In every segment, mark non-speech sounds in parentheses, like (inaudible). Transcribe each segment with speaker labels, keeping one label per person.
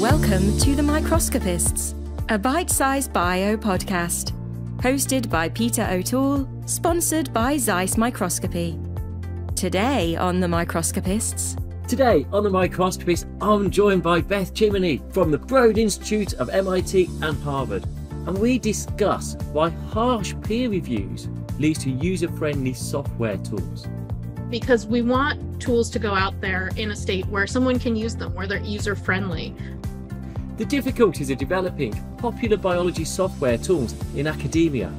Speaker 1: Welcome to The Microscopists, a bite sized bio podcast. Hosted by Peter O'Toole, sponsored by Zeiss Microscopy. Today on The Microscopists.
Speaker 2: Today on The Microscopists, I'm joined by Beth Cimini from the Broad Institute of MIT and Harvard. And we discuss why harsh peer reviews leads to user friendly software tools
Speaker 3: because we want tools to go out there in a state where someone can use them, where they're user friendly.
Speaker 2: The difficulties of developing popular biology software tools in academia.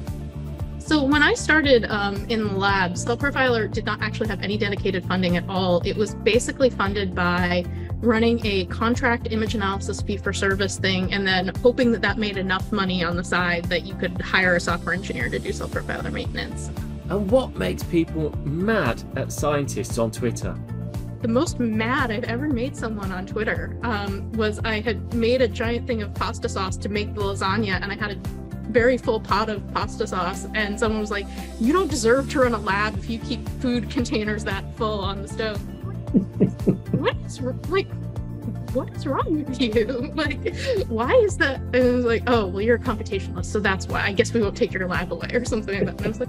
Speaker 3: So, when I started um, in the lab, Cell Profiler did not actually have any dedicated funding at all. It was basically funded by running a contract image analysis fee for service thing and then hoping that that made enough money on the side that you could hire a software engineer to do Cell Profiler maintenance.
Speaker 2: And what makes people mad at scientists on Twitter?
Speaker 3: The most mad I've ever made someone on Twitter um, was I had made a giant thing of pasta sauce to make the lasagna, and I had a very full pot of pasta sauce, and someone was like, "You don't deserve to run a lab if you keep food containers that full on the stove." (laughs) what is like? What is wrong with you? (laughs) Like, why is that? And it was like, oh, well, you're a computationalist, so that's why. I guess we won't take your lab away or something like that. And I was like,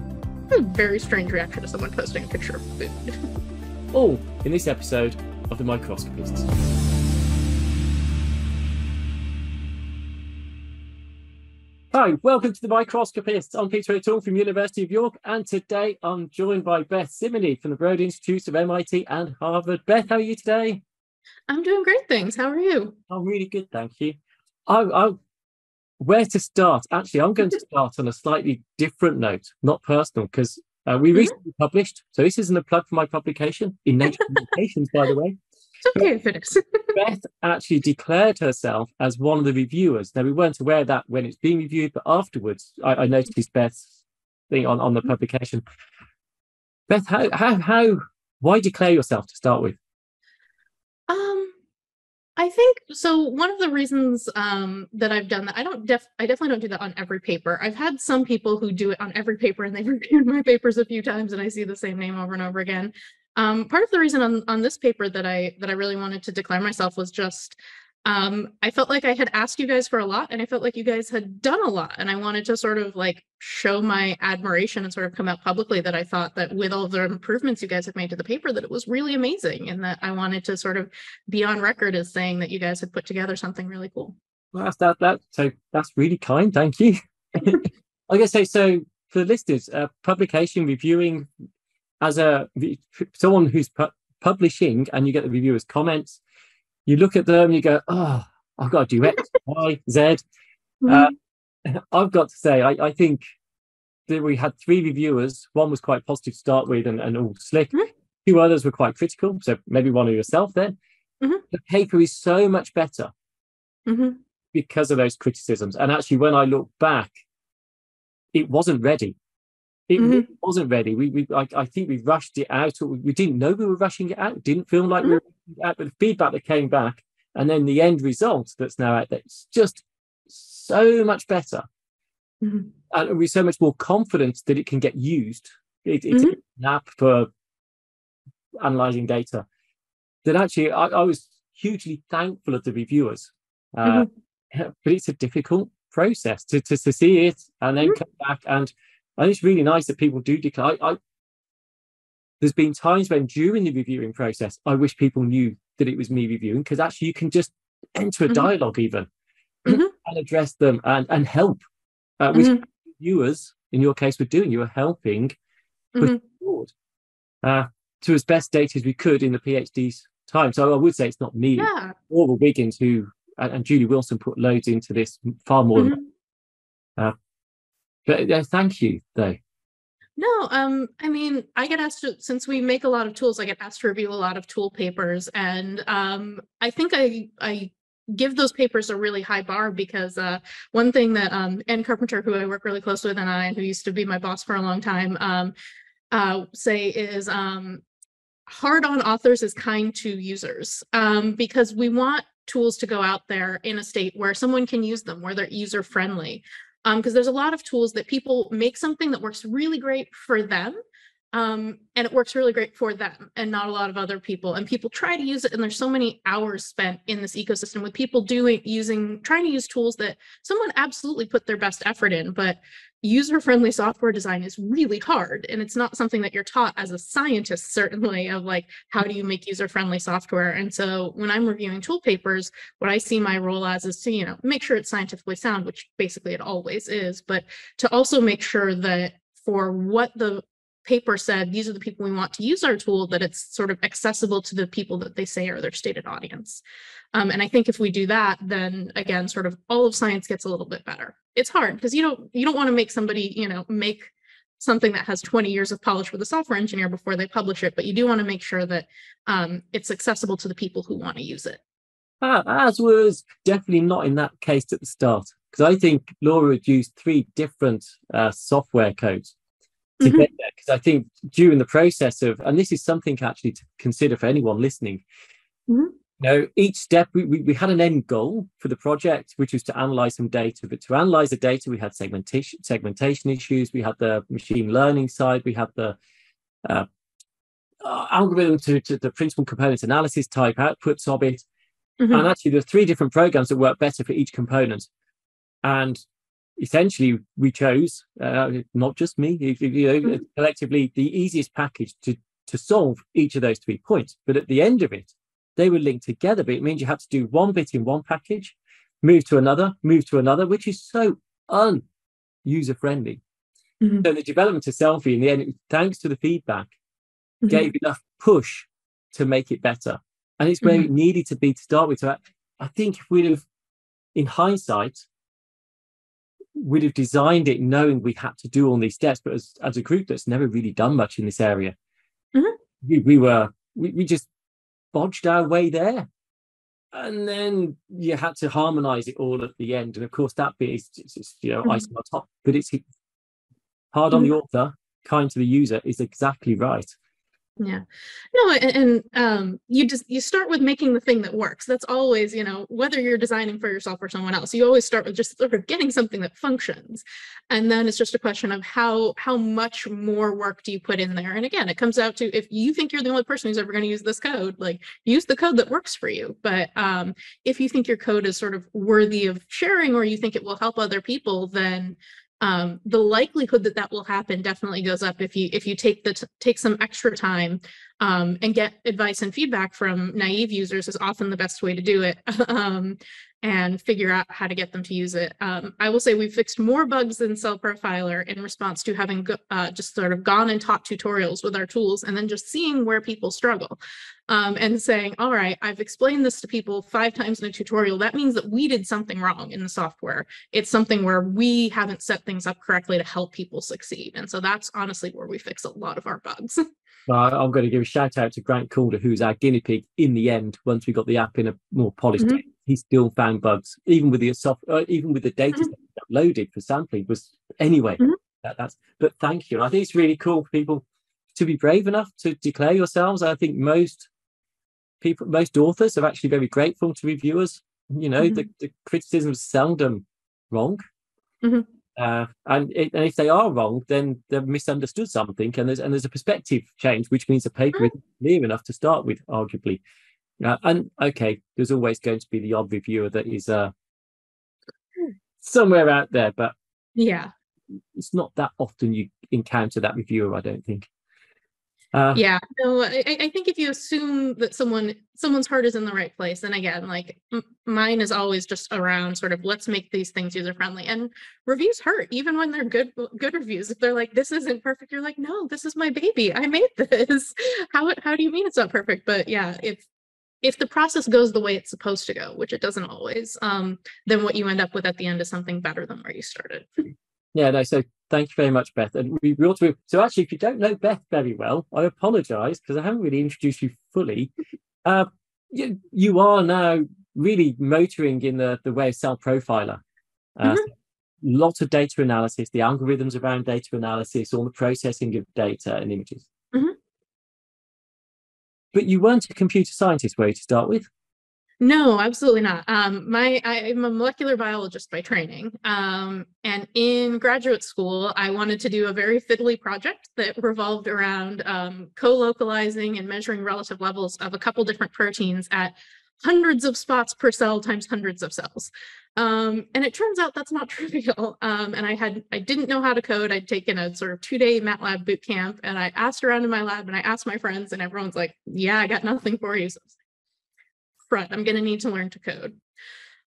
Speaker 3: a very strange reaction to someone posting a picture of food. (laughs)
Speaker 2: All in this episode of The Microscopists. Hi, welcome to The Microscopists. I'm Peter O'Toole from University of York, and today I'm joined by Beth Cimini from the Broad Institute of MIT and Harvard. Beth, how are you today?
Speaker 3: I'm doing great, thanks. How are you?
Speaker 2: I'm really good, thank you. I, I where to start? Actually, I'm going to (laughs) start on a slightly different note, not personal, because uh, we mm-hmm. recently published. So this isn't a plug for my publication in Nature Communications, by the way.
Speaker 3: It's okay if it is. (laughs)
Speaker 2: Beth actually declared herself as one of the reviewers. Now we weren't aware of that when it's being reviewed, but afterwards I, I noticed Beth's thing on, on the mm-hmm. publication. Beth, how how how why declare yourself to start with?
Speaker 3: I think so. One of the reasons um, that I've done that, I don't def, I definitely don't do that on every paper. I've had some people who do it on every paper, and they've (laughs) reviewed my papers a few times, and I see the same name over and over again. Um, part of the reason on on this paper that I that I really wanted to declare myself was just um, I felt like I had asked you guys for a lot and I felt like you guys had done a lot. And I wanted to sort of like show my admiration and sort of come out publicly that I thought that with all the improvements you guys have made to the paper, that it was really amazing. And that I wanted to sort of be on record as saying that you guys had put together something really cool.
Speaker 2: Well, that's that, that so that's really kind. Thank you. I guess say so for the listeners, uh, publication reviewing as a someone who's pu- publishing and you get the reviewers' comments you look at them, you go, oh, I've got to do X, Y, Z. Mm-hmm. Uh, I've got to say, I, I, think that we had three reviewers. One was quite positive to start with and, and all slick. Mm-hmm. Two others were quite critical. So maybe one of yourself then. Mm-hmm. The paper is so much better mm-hmm. because of those criticisms. And actually, when I look back, it wasn't ready. It mm-hmm. wasn't ready. We, we I, I, think we rushed it out. Or we didn't know we were rushing it out. It didn't feel like mm-hmm. we were out. But the feedback that came back, and then the end result that's now out there, it's just so much better. Mm-hmm. And we're so much more confident that it can get used. It, it's mm-hmm. an app for analyzing data. That actually, I, I was hugely thankful of the reviewers. Uh, mm-hmm. (laughs) but it's a difficult process to, to, to see it and then mm-hmm. come back and and it's really nice that people do declare. I, I, there's been times when during the reviewing process, I wish people knew that it was me reviewing because actually you can just enter a mm-hmm. dialogue even mm-hmm. and address them and, and help, uh, which mm-hmm. viewers in your case were doing. You were helping mm-hmm. forward uh, to as best data as we could in the PhD's time. So I would say it's not me yeah. or the Wiggins who and, and, Julie Wilson put loads into this far more. Mm-hmm. Uh, but uh, thank you, though.
Speaker 3: No, um, I mean, I get asked to, since we make a lot of tools, I get asked to review a lot of tool papers, and um, I think I I give those papers a really high bar because uh, one thing that um, Anne Carpenter, who I work really close with, and I, who used to be my boss for a long time, um, uh, say is um, hard on authors is kind to users um, because we want tools to go out there in a state where someone can use them, where they're user friendly because um, there's a lot of tools that people make something that works really great for them um, and it works really great for them and not a lot of other people and people try to use it and there's so many hours spent in this ecosystem with people doing using trying to use tools that someone absolutely put their best effort in but user friendly software design is really hard and it's not something that you're taught as a scientist certainly of like how do you make user friendly software. And so when i'm reviewing tool papers what i see my role as is to you know make sure it's scientifically sound which basically it always is but to also make sure that for what the paper said these are the people we want to use our tool that it's sort of accessible to the people that they say are their stated audience. Um, and i think if we do that then again sort of all of science gets a little bit better. It's hard because you don't you don't want to make somebody you know make something that has 20 years of polish with a software engineer before they publish it but you do want to make sure that um, it's accessible to the people who want to use it.
Speaker 2: Ah, as was definitely not in that case at the start because i think laura had used three different uh, software codes to mm-hmm. get because I think during the process of, and this is something actually to consider for anyone listening. Mm-hmm. You know, each step we, we, we, had an end goal for the project, which was to analyze some data. But to analyze the data, we had segmentation segmentation issues. We had the machine learning side. We had the uh, algorithm to, to the principal component analysis type outputs of it. Mm-hmm. And actually, there are three different programs that work better for each component. And essentially we chose uh, not just me you know mm-hmm. collectively the easiest package to to solve each of those three points but at the end of it they were linked together but it means you have to do one bit in one package move to another move to another which is so un user friendly mm-hmm. so the development of CellPhe in the end thanks to the feedback mm-hmm. gave enough push to make it better and it's where mm-hmm. it needed to be to start with so I, I think if we'd have in hindsight we'd have designed it knowing we had to do all these steps, but as, as a group that's never really done much in this area, mm-hmm. we, we were we, we just bodged our way there. And then you had to harmonize it all at the end. And of course, that bit is you know, mm-hmm. icing on top, but it's hard on mm-hmm. the author, kind to the user is exactly right
Speaker 3: yeah. No and, and, um you just you start with making the thing that works. That's always you know whether you're designing for yourself or someone else you always start with just sort of getting something that functions. And then it's just a question of how how much more work do you put in there? And again it comes out to if you think you're the only person who's ever going to use this code like use the code that works for you. But um if you think your code is sort of worthy of sharing or you think it will help other people then um, the likelihood that that will happen definitely goes up if you if you take the take some extra time um, and get advice and feedback from naive users is often the best way to do it (laughs) um, and figure out how to get them to use it. Um, I will say we fixed more bugs than Cell Profiler in response to having uh, just sort of gone and taught tutorials with our tools and then just seeing where people struggle um, and saying, all right, I've explained this to people five times in a tutorial. That means that we did something wrong in the software. It's something where we haven't set things up correctly to help people succeed. And so that's honestly where we fix a lot of our bugs. (laughs)
Speaker 2: Well, I'm going to give a shout out to Grant Calder, who's our guinea pig in the end. Once we got the app in a more polished mm-hmm. state, he still found bugs, even with the soft, uh, even with the data mm-hmm. loaded for sampling. Was anyway, mm-hmm. that, that's. But thank you. And I think it's really cool for people to be brave enough to declare yourselves. I think most people, most authors are actually very grateful to reviewers. You know, the, mm-hmm. the criticism is seldom wrong. Uh, and, it, and if they are wrong, then they've misunderstood something, and there's and there's a perspective change, which means the paper is clear enough to start with, arguably. Uh, and okay, there's always going to be the odd reviewer that is uh, somewhere out there, but
Speaker 3: yeah,
Speaker 2: it's not that often you encounter that reviewer. I don't think.
Speaker 3: Uh, yeah, no, I, I, think if you assume that someone someone's heart is in the right place, and again, like m- mine is always just around sort of let's make these things user friendly. And reviews hurt, even when they're good good reviews. If they're like this isn't perfect, you're like, no, this is my baby. I made this. (laughs) how how do you mean it's not perfect? But yeah, if if the process goes the way it's supposed to go, which it doesn't always, um, then what you end up with at the end is something better than where you started.
Speaker 2: Yeah, no, so thank you very much, Beth. And we, we ought to, so actually, if you don't know Beth very well, I apologize because I haven't really introduced you fully. (laughs) Uh, you, you are now really motoring in the, the way of Cell Profiler. Uh, mm-hmm. Lots of data analysis, the algorithms around data analysis, all the processing of data and images. Mm-hmm. But you weren't a computer scientist, were you, to start with?
Speaker 3: No, absolutely not. Um, my I'm a molecular biologist by training, um, and in graduate school, I wanted to do a very fiddly project that revolved around um, co-localizing and measuring relative levels of a couple different proteins at hundreds of spots per cell times hundreds of cells. Um, and it turns out that's not (laughs) trivial. Um, and I had I didn't know how to code. I'd taken a sort of two-day MATLAB boot camp, and I asked around in my lab, and I asked my friends, and everyone's like, "Yeah, I got nothing for you." So front. I'm going to need to learn to code.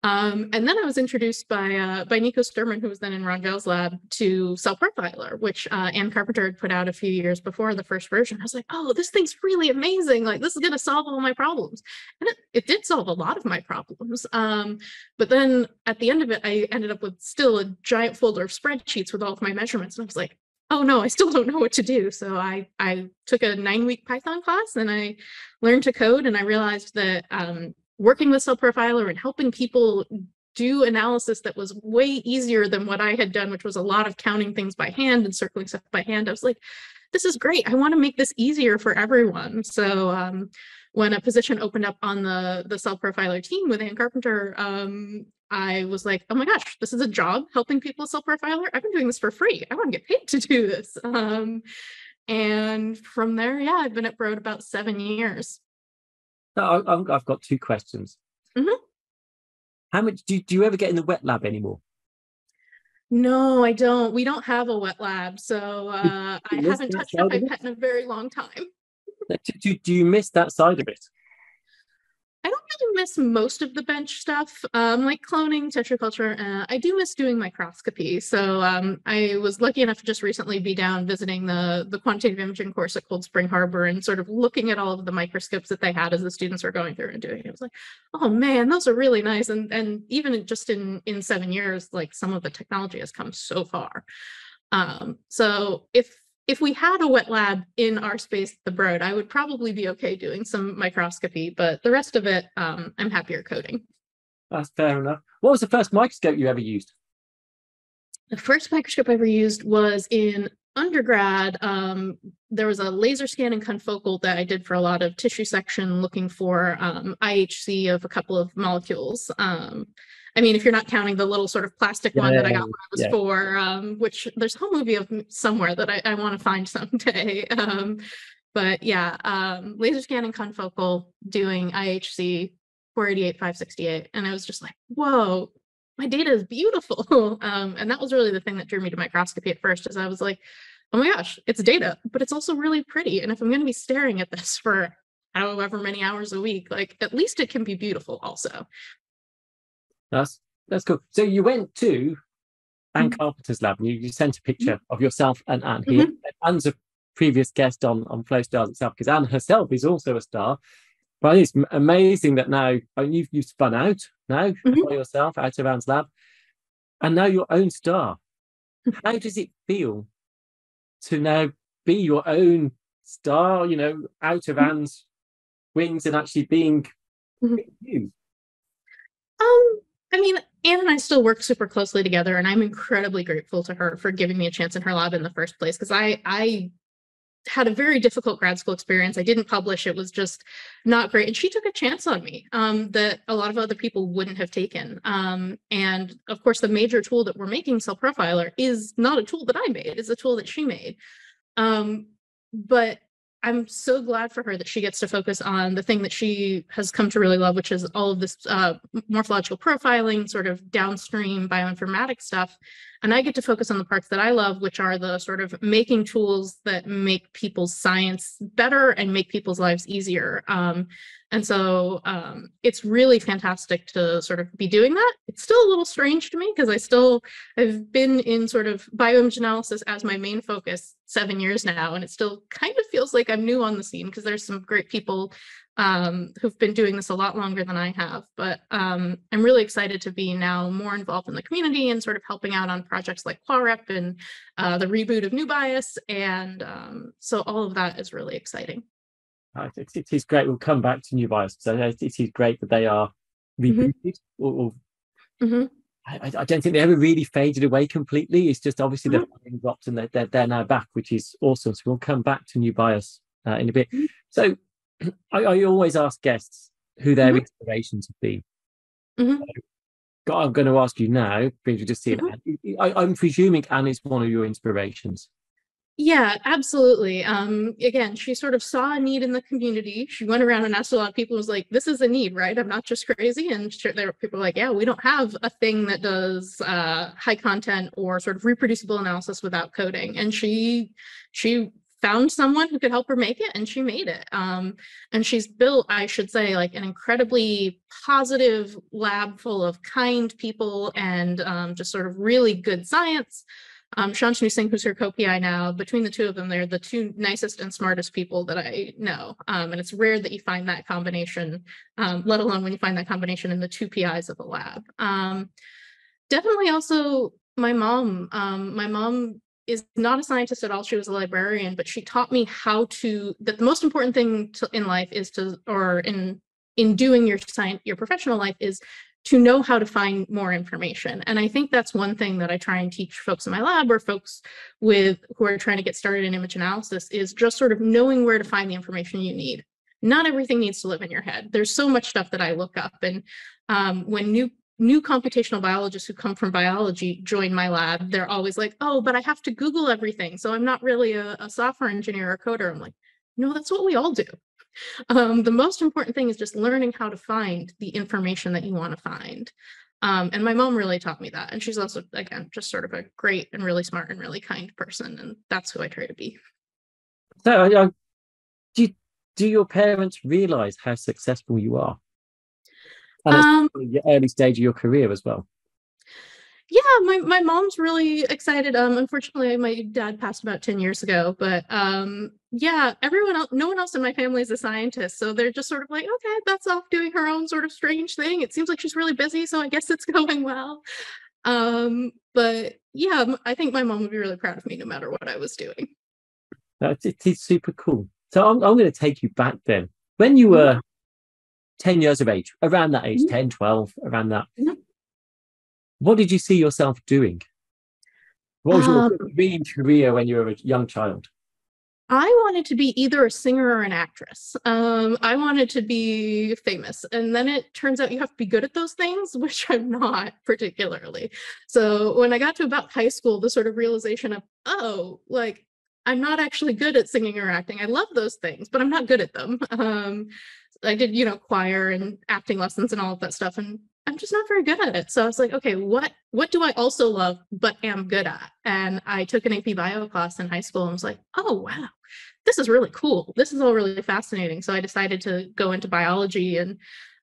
Speaker 3: Um, and then I was introduced by uh, by Nico Stuurman, who was then in Ron Gehl's lab, to Cell Profiler, which uh, Anne Carpenter had put out a few years before the first version. I was like, oh, this thing's really amazing. Like, this is going to solve all my problems. And it, it did solve a lot of my problems. Um, but then at the end of it, I ended up with still a giant folder of spreadsheets with all of my measurements. And I was like, oh no, I still don't know what to do. So I I took a nine week Python class and I learned to code and I realized that um, working with Cell Profiler and helping people do analysis that was way easier than what I had done, which was a lot of counting things by hand and circling stuff by hand. I was like, this is great. I want to make this easier for everyone. So um, when a position opened up on the the Cell Profiler team with Anne Carpenter, um, I was like, oh my gosh, this is a job helping people Cell Profiler. I've been doing this for free. I want to get paid to do this. Um, and from there, yeah, I've been at Broad about seven years.
Speaker 2: No, I've got two questions.
Speaker 3: Mm-hmm.
Speaker 2: How much do, do you ever get in the wet lab anymore?
Speaker 3: No, I don't. We don't have a wet lab, so uh, I haven't touched my pet in a very long time. (laughs)
Speaker 2: do, do, do you miss that side of it?
Speaker 3: I don't really miss most of the bench stuff, um, like cloning, tissue culture. Uh, I do miss doing microscopy. So um, I was lucky enough to just recently be down visiting the the quantitative imaging course at Cold Spring Harbor and sort of looking at all of the microscopes that they had as the students were going through and doing it. I was like, oh man, those are really nice. And and even just in in seven years, like some of the technology has come so far. Um, so if if we had a wet lab in our space the Broad, I would probably be okay doing some microscopy, but the rest of it, um, I'm happier coding.
Speaker 2: That's fair enough. What was the first microscope you ever used?
Speaker 3: The first microscope I ever used was in undergrad. Um, there was a laser scan and confocal that I did for a lot of tissue section looking for um, IHC of a couple of molecules. Um, I mean, if you're not counting the little sort of plastic yeah, one that I got when I was yeah. four, um, which there's a whole movie of somewhere that I, I want to find (laughs) someday. Um, but yeah, um, laser and confocal doing IHC 488, 568. And I was just like, whoa, my data is beautiful. (laughs) Um, and that was really the thing that drew me to microscopy at first, is I was like, oh my gosh, it's data, but it's also really pretty. And if I'm going to be staring at this (laughs) for however many hours a week, like at least it can be beautiful also.
Speaker 2: That's that's cool. So you went to Anne mm-hmm. Carpenter's lab and you, you sent a picture mm-hmm. of yourself and Anne here. Mm-hmm. Anne's a previous guest on on Flow Stars itself because Anne herself is also a star. But it's amazing that now I mean, you've you've spun out now mm-hmm. by yourself out of Anne's lab, and now your own star. How does it feel to now be your own star? You know, out of mm-hmm. Anne's wings and actually being
Speaker 3: mm-hmm. you. Um, I mean, Anne and I still work super closely together, and I'm incredibly grateful to her for giving me a chance in her lab in the first place. Because I, I had a very difficult grad school experience. I didn't publish; it was just not great. And she took a chance on me um, that a lot of other people wouldn't have taken. Um, and of course, the major tool that we're making, Cell Profiler, is not a tool that I made; it's a tool that she made. Um, but I'm so glad for her that she gets to focus on the thing that she has come to really love, which is all of this uh, morphological profiling, sort of downstream bioinformatics stuff. And I get to focus on the parts that I love, which are the sort of making tools that make people's science better and make people's lives easier. Um, and so um, it's really fantastic to sort of be doing that. It's still a little strange to me because I still I've been in sort of bioimage analysis as my main focus seven years now, and it still kind of feels like I'm new on the scene because there's some great people um, who've been doing this a lot longer than I have. But um, I'm really excited to be now more involved in the community and sort of helping out on projects like QuaRep and uh, the reboot of NEUBIAS. And um, so all of that is really exciting.
Speaker 2: It, it is great. We'll come back to NEUBIAS. So it is great that they are mm-hmm. rebooted mm-hmm. or, or mm-hmm. I, I, don't think they ever really faded away completely. It's just obviously mm-hmm. they're dropped and they're, they're, they're, now back, which is awesome. So we'll come back to NEUBIAS uh, in a bit. Mm-hmm. So (clears throat) I, I, always ask guests who their
Speaker 3: Mhm.
Speaker 2: inspirations have been. So, I'm going to ask you now, because you just see it. I, I'm presuming Anne is one of your inspirations.
Speaker 3: Yeah, absolutely. Um, again, she sort of saw a need in the community. She went around and asked a lot of people, was like, this is a need, right? I'm not just crazy. And sure, there were people like, yeah, we don't have a thing that does uh, high content or sort of reproducible analysis without coding. And she she found someone who could help her make it and she made it. Um, and she's built, I should say, like an incredibly positive lab full of kind people and um, just sort of really good science um, Shantanu Singh, who's her co-PI now, between the two of them, they're the two nicest and smartest people that I know. Um, and it's rare that you find that combination, um, let alone when you find that combination in the two PIs of the lab. Um, definitely also my mom. Um, my mom is not a scientist at all. She was a librarian, but she taught me how to, that the most important thing to, in life is to, or in in doing your science, your professional life is to know how to find more information. And I think that's one thing that I try and teach folks in my lab or folks with who are trying to get started in image analysis is just sort of knowing where to find the information you need. Not everything needs to live in your head. There's so much stuff that I look up and um, when new new computational biologists who come from biology join my lab, they're always like, oh, but I have to Google everything. So I'm not really a, a software engineer or coder. I'm like, no, that's what we all do. Um, the most important thing is just learning how to find the information that you want to find. Um, and my mom really taught me that. And she's also, again, just sort of a great and really smart and really kind person. And that's who I try to be.
Speaker 2: So, I, do do your parents realize how successful you are? And
Speaker 3: Um,
Speaker 2: the early stage of your career as well.
Speaker 3: Yeah my, my mom's really excited um unfortunately my dad passed about 10 years ago but um yeah everyone else no one else in my family is a scientist so they're just sort of like okay that's off doing her own sort of strange thing it seems like she's really busy so i guess it's (laughs) going well um but yeah i think my mom would be really proud of me no matter what i was doing
Speaker 2: It, it is super cool. So I'm, I'm going to take you back then. When you were 10 years of age, around that age,
Speaker 3: Mhm.
Speaker 2: 10, 12, around that,
Speaker 3: Mhm.
Speaker 2: What did you see yourself doing? What was your
Speaker 3: Um,
Speaker 2: dream career when you were a young child?
Speaker 3: I wanted to be either a singer or an actress. Um, I wanted to be famous. And then it turns out you have to be good at those things, (laughs) which I'm not particularly. So when I got to about high school, the sort of realization of, oh, like I'm not actually good at singing or acting. I love those things, but I'm not good at them. Um, I did, you know, choir and acting lessons and all of that stuff. And I'm just not very good at it. So I was like, okay, what what do I also love but am good at? And I took an AP bio class in high school and was like, oh wow, this is really cool. This is all really fascinating. So I decided to go into biology and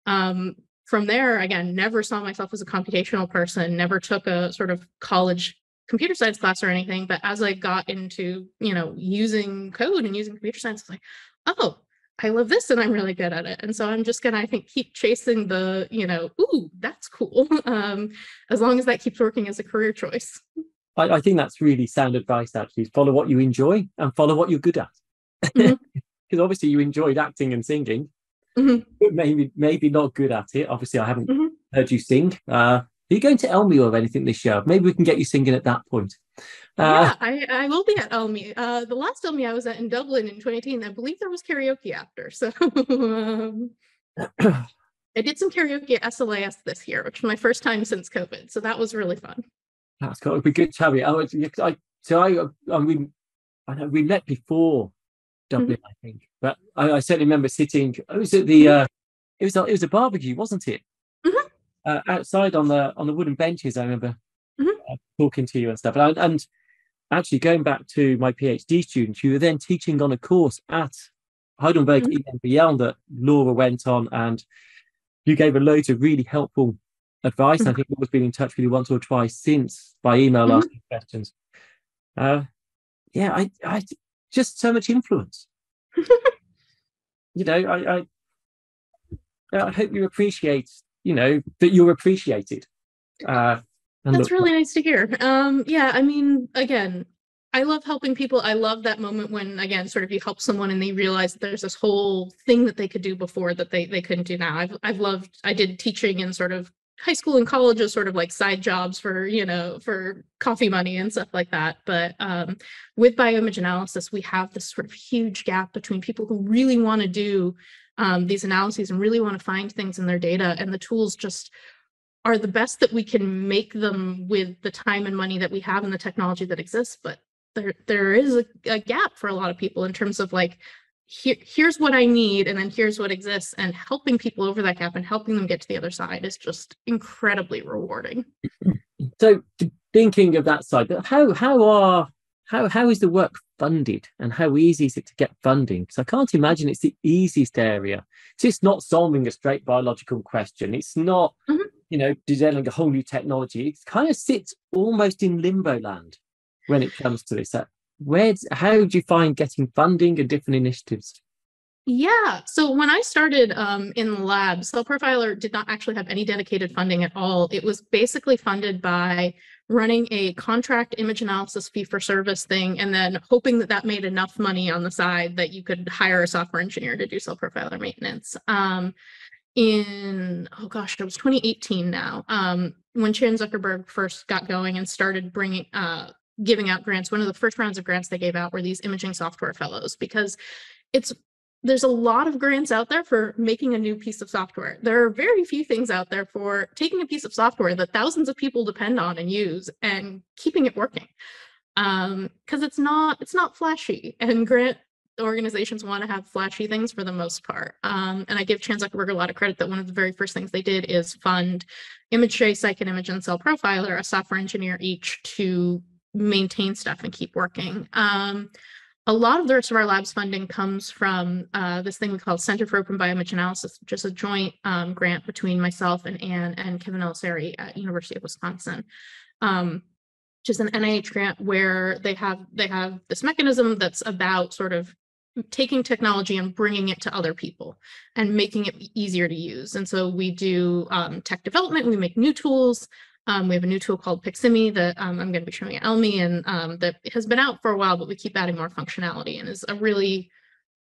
Speaker 3: um, from there, again, never saw myself as a computational person, never took a sort of college computer science class or anything. But as I got into, you know, using code and using computer science, I was like, oh, I love this and I'm really good at it. And so I'm just gonna, I think, keep chasing the, you know, ooh, that's cool. (laughs) Um, as long as that keeps working as a career choice.
Speaker 2: I, I think that's really sound advice, actually. Follow what you enjoy and follow what you're good at. (laughs) Because
Speaker 3: Mhm.
Speaker 2: obviously you enjoyed acting and singing,
Speaker 3: Mhm.
Speaker 2: but maybe maybe not good at it. Obviously, I haven't
Speaker 3: Mhm.
Speaker 2: heard you sing. Uh, are you going to ELMI or anything this year? Maybe we can get you singing at that point. Uh,
Speaker 3: yeah, I, I will be at Elmi. Uh, the last Elmi I was at in Dublin in 2018, I believe there was karaoke after. So (laughs) um, I did some karaoke at SLAS this year, which was my first time since COVID. So that was really fun.
Speaker 2: That's got to be good to have you. Oh, 'cause I, so I, I mean, I know we met before Dublin, I think, but I, I certainly remember sitting. It was at the, uh, it was a, it was a barbecue, wasn't it? Uh, outside on the on the wooden benches. I remember
Speaker 3: Mhm.
Speaker 2: uh, talking to you and stuff. And, and actually going back to my PhD students, you were then teaching on a course at Heidelberg EMBL that Laura went on, and you gave a load of really helpful advice. I
Speaker 3: Mhm.
Speaker 2: think Laura's been in touch with you once or twice since by email
Speaker 3: Mhm.
Speaker 2: asking questions. Uh, yeah, I, I just so much influence. (laughs) you know, I, I, I hope you appreciate, you know, that you're appreciated. Uh, and
Speaker 3: That's really nice to hear. Um, yeah, I mean, again, I love helping people. I love that moment when, again, sort of you help someone and they realize that there's this whole thing that they could do before that they they couldn't do now. I've I've loved. I did teaching in sort of high school and college as sort of like side jobs for you know for coffee money and stuff like that. But um, with bioimage analysis, we have this sort of huge gap between people who really want to do um, these analyses and really want to find things in their data and the tools just are the best that we can make them with the time and money that we have and the technology that exists but there there is a, a gap for a lot of people in terms of like here, here's what I need, and then here's what exists, and helping people over that gap and helping them get to the other side is just incredibly rewarding. (clears throat)
Speaker 2: So, thinking of that side, how how are how how is the work funded, and how easy is it to get funding? Because I can't imagine it's the easiest area. So it's not solving a straight biological question. It's not mm-hmm. you know designing a whole new technology. It kind of sits almost in limbo land when it comes to this where how do you find getting funding and different initiatives
Speaker 3: yeah so when i started um, in the lab cell profiler did not actually have any dedicated funding at all it was basically funded by running a contract image analysis fee for service thing and then hoping that that made enough money on the side that you could hire a software engineer to do cell profiler maintenance. Um, in oh gosh it was 2018 now um, when Chan Zuckerberg first got going and started bringing uh, giving out grants, one of the first rounds of grants they gave out were these imaging software fellows because it's there's a lot of grants out there for making a new piece of software. There are very few things out there for taking a piece of software that thousands of people depend on and use and keeping it working. Um, because it's not it's not flashy and grant organizations want to have flashy things for the most part. Um, and I give Chan Zuckerberg a lot of credit that one of the very first things they did is fund ImageJ, Scikit-Image, and Cell Profiler, a software engineer each to maintain stuff and keep working. Um, a lot of the rest of our lab's funding comes from uh, this thing we call Center for Open Bioimage Analysis, which is a joint um, grant between myself and Anne and Kevin Eliceiri at University of Wisconsin, um, which is an NIH grant where they have they have this mechanism that's about sort of taking technology and bringing it to other people and making it easier to use. And so we do um, tech development, we make new tools, um, we have a new tool called Piximi that um, I'm going to be showing at ELMI and um, that has been out for a while, but we keep adding more functionality and is a really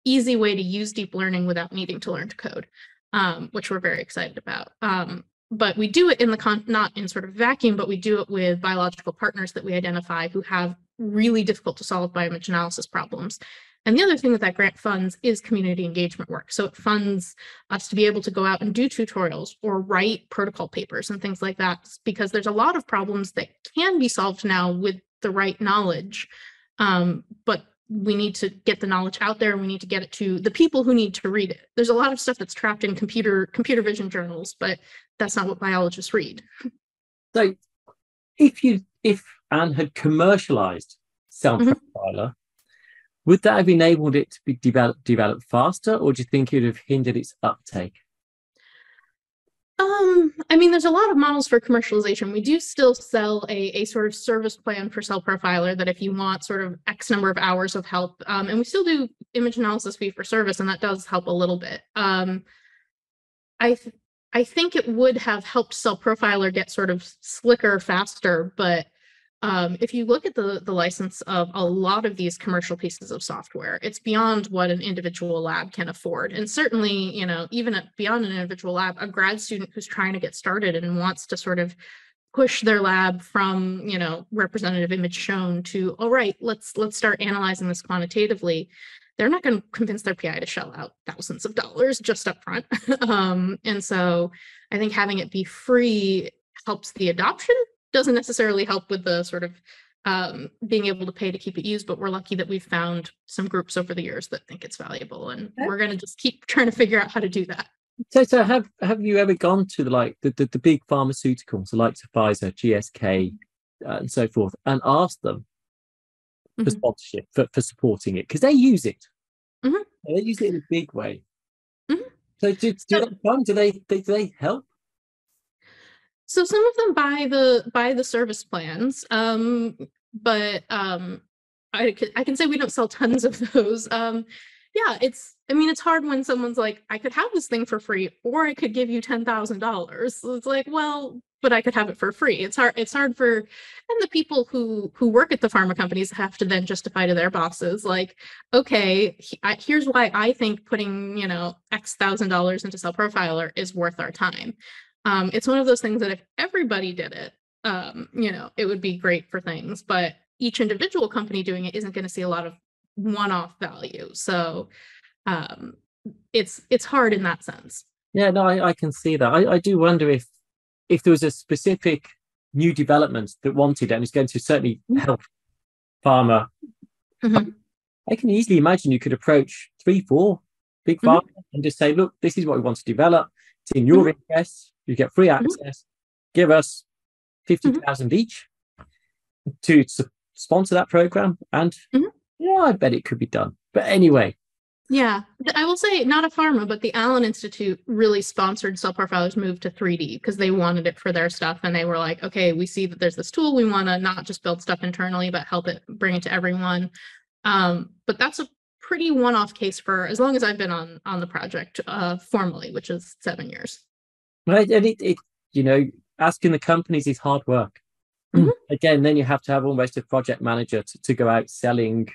Speaker 3: easy way to use deep learning without needing to learn to code, um, which we're very excited about. Um, but we do it in the con not in sort of vacuum, but we do it with biological partners that we identify who have really difficult to solve bioimage analysis problems. And the other thing that that grant funds is community engagement work. So it funds us to be able to go out and do tutorials or write protocol papers and things like that, because there's a lot of problems that can be solved now with the right knowledge. Um, but we need to get the knowledge out there and we need to get it to the people who need to read it. There's a lot of stuff that's trapped in computer computer vision journals, but that's not what biologists read.
Speaker 2: So if you if Anne had commercialized Cell mm-hmm. Would that have enabled it to be developed developed faster, or do you think it would have hindered its uptake?
Speaker 3: Um, I mean, there's a lot of models for commercialization. We do still sell a, a sort of service plan for Cell Profiler that if you want sort of X number of hours of help, um, and we still do image analysis fee for service, and that does help a little bit. Um, I th- I think it would have helped Cell Profiler get sort of slicker faster, but um, if you look at the, the license of a lot of these commercial pieces of software, it's beyond what an individual lab can afford. And certainly, you know, even at, beyond an individual lab, a grad student who's trying to get started and wants to sort of push their lab from, you know, representative image shown to, all right, let's let's start analyzing this quantitatively. They're not going to convince their PI to shell out thousands of dollars just up front. (laughs) um, and so I think having it be free helps the adoption doesn't necessarily help with the sort of um, being able to pay to keep it used, but we're lucky that we've found some groups over the years that think it's valuable, and okay. we're going to just keep (laughs) trying to figure out how to do that.
Speaker 2: So, so have have you ever gone to the like the, the, the big pharmaceuticals, the likes of Pfizer, GSK, uh, and so forth, and asked them for mm-hmm. sponsorship for, for supporting it because they use it. Mm-hmm. They use it in a big way. Mm-hmm. So, do, do, so, they, do they do they help?
Speaker 3: So some of them buy the buy the service plans, um, but um, I I can say we don't sell tons of those. Um, yeah, it's I mean it's hard when someone's like, I could have this thing for free, or I could give you ten thousand dollars. It's like, well, but I could have it for free. It's hard. It's hard for and the people who who work at the pharma companies have to then justify to their bosses, like, okay, he, I, here's why I think putting you know X thousand dollars into Cell Profiler is worth our time. Um, it's one of those things that if everybody did it, um, you know, it would be great for things, but each individual company doing it isn't going to see a lot of one-off value. So um, it's it's hard in that sense.
Speaker 2: Yeah, no, I, I can see that. I, I do wonder if if there was a specific new development that wanted and is going to certainly
Speaker 3: Mm.
Speaker 2: help pharma.
Speaker 3: Mhm.
Speaker 2: I can easily imagine you could approach three, four big
Speaker 3: Mhm.
Speaker 2: pharma and just say, look, this is what we want to develop. It's in your interest. You get free
Speaker 3: Mm-hmm.
Speaker 2: access. Give us 50,000 each to s- sponsor that program. And
Speaker 3: Mhm.
Speaker 2: yeah, I bet it could be done. But anyway,
Speaker 3: Yeah, I will say not a pharma, but the Allen Institute really sponsored Cell Profilers move to 3D because they wanted it for their stuff, and they were like, okay, we see that there's this tool, we want to not just build stuff internally, but help it bring it to everyone. Um, but that's a pretty one-off case for as long as I've been on on the project uh, formally, which is seven years.
Speaker 2: Right, and it, it, you know, asking the companies is hard work.
Speaker 3: Mhm. (clears throat)
Speaker 2: Again, then you have to have almost a project manager to, to go out selling,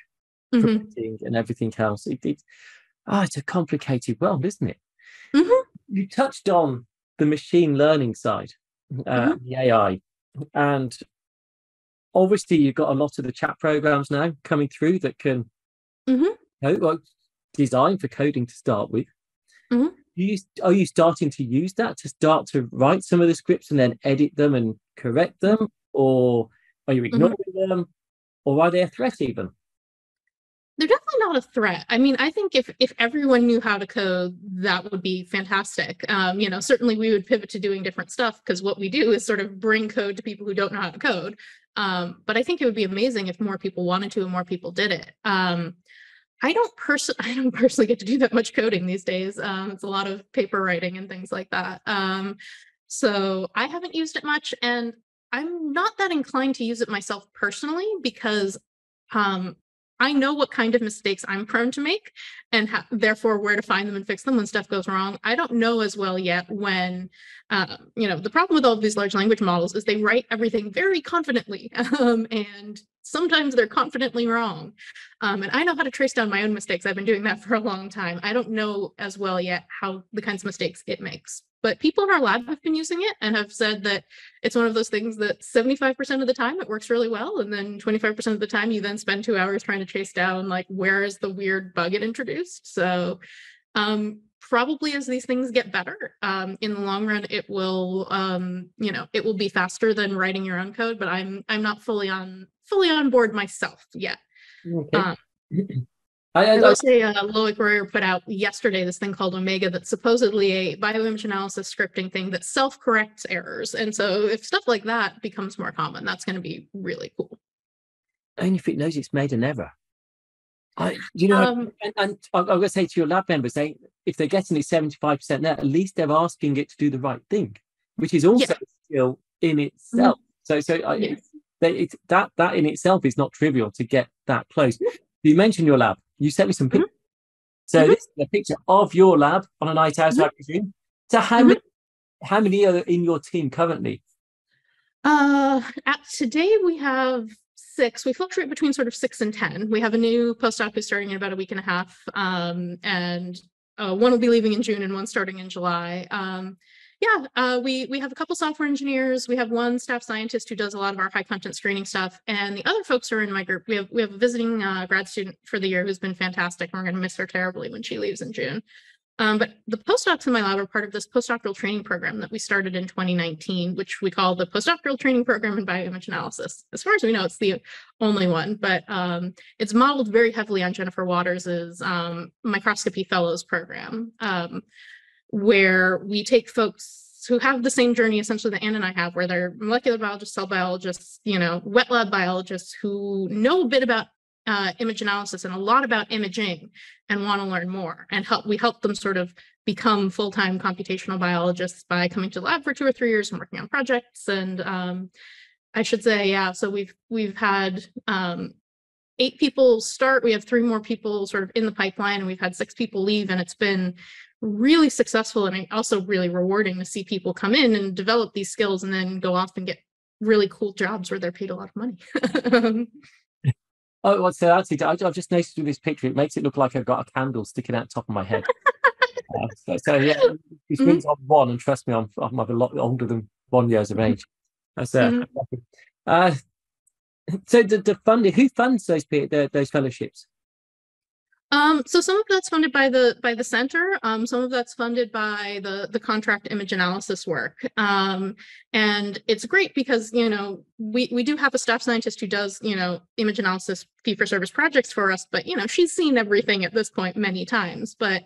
Speaker 3: Mhm.
Speaker 2: promoting, and everything else. It, it, ah, it's a complicated world, isn't it?
Speaker 3: Mhm.
Speaker 2: You touched on the machine learning side, uh, the AI, and obviously you've got a lot of the chat programs now coming through that can,
Speaker 3: Mhm.
Speaker 2: code- well, designed for coding to start with.
Speaker 3: Mhm.
Speaker 2: You, are you starting to use that to start to write some of the scripts and then edit them and correct them, or are you ignoring them, or are they a threat even?
Speaker 3: They're definitely not a threat. I mean, I think if if everyone knew how to code, that would be fantastic. Um, you know, certainly we would pivot to doing different stuff because what we do is sort of bring code to people who don't know how to code. Um, but I think it would be amazing if more people wanted to and more people did it. Um, I don't person (laughs) I don't personally get to do that much coding these days. Um, it's a lot of paper writing and things like that. Um, so I haven't used it much, and I'm not that inclined to use it myself personally because um, I know what kind of mistakes I'm prone to make and ha- therefore where to find them and fix them when stuff goes wrong. I don't know as well yet when, uh, you know, the problem with all of these large language models is they write everything very confidently (laughs) um, and sometimes they're confidently wrong. Um, and I know how to trace down my own mistakes. I've been doing that for a long time. I don't know as well yet how the kinds of mistakes it makes. But people in our lab have been using it and have said that it's one of those things that 75% of the time it works really well. And then 25% of the time you then spend two hours trying to chase down like where is the weird bug it introduced. So um probably as these things get better um in the long run it will um you know it will be faster than writing your own code but i'm i'm not fully on fully on board myself yet
Speaker 2: Okay.
Speaker 3: Um, (clears throat)
Speaker 2: I,
Speaker 3: I
Speaker 2: I,
Speaker 3: will say uh, Loic Royer put out yesterday this thing called Omega that's supposedly a bioimage analysis scripting thing that self-corrects errors. And so if stuff like that becomes more common, that's going to be really cool.
Speaker 2: only if it knows it's made an error. I, you know,
Speaker 3: Um,
Speaker 2: and, and I'm, going to say to your lab members, they, if they're getting it 75% there, at least they're asking it to do the right thing, which is also a skill in itself. So, so I,
Speaker 3: Yeah.
Speaker 2: it's, that that in itself is not trivial to get that close. You mentioned your lab. You sent me some pictures. So
Speaker 3: Mhm.
Speaker 2: this is a picture of your lab on a night out, I presume. So how
Speaker 3: Mhm.
Speaker 2: many how many are in your team currently?
Speaker 3: Uh, at today we have six. We fluctuate between sort of six and ten. We have a new postdoc who's starting in about a week and a half, um, and uh, one will be leaving in June and one starting in July. Um, yeah, uh, we we have a couple software engineers. We have one staff scientist who does a lot of our high content screening stuff, and the other folks are in my group. We have we have a visiting uh, grad student for the year who's been fantastic, and we're going to miss her terribly when she leaves in June. Um, but the postdocs in my lab are part of this postdoctoral training program that we started in 2019, which we call the postdoctoral training program in bioimage analysis. As far as we know, it's the only one, but um, it's modeled very heavily on Jennifer Waters's um, microscopy fellows program, um, where we take folks who have the same journey essentially that Anne and I have, where they're molecular biologists, cell biologists, you know, wet lab biologists who know a bit about uh, image analysis and a lot about imaging and want to learn more and help we help them sort of become full-time computational biologists by coming to the lab for two or three years and working on projects. And um, i should say yeah so we've we've had um, eight people start. We have three more people sort of in the pipeline and we've had six people leave and it's been really successful and also really rewarding to see people come in and develop these skills and then go off and get really cool jobs where they're paid a lot of money (laughs)
Speaker 2: Oh, well, so actually, I- I've just noticed with this picture, it makes it look like I've got a candle sticking out the top of my head. (laughs) Uh, so, so, yeah, which means I'm one, and trust me, I'm, I'm a lot older than one years of age. That's uh,
Speaker 3: Mhm. (laughs)
Speaker 2: uh, so the, the funding, who funds those the, those fellowships?
Speaker 3: Um, so some of that's funded by the by the center. Um, some of that's funded by the the contract image analysis work. Um, and it's great because you know we we do have a staff scientist who does you know image analysis fee for service projects for us, but you know she's seen everything at this point many times. But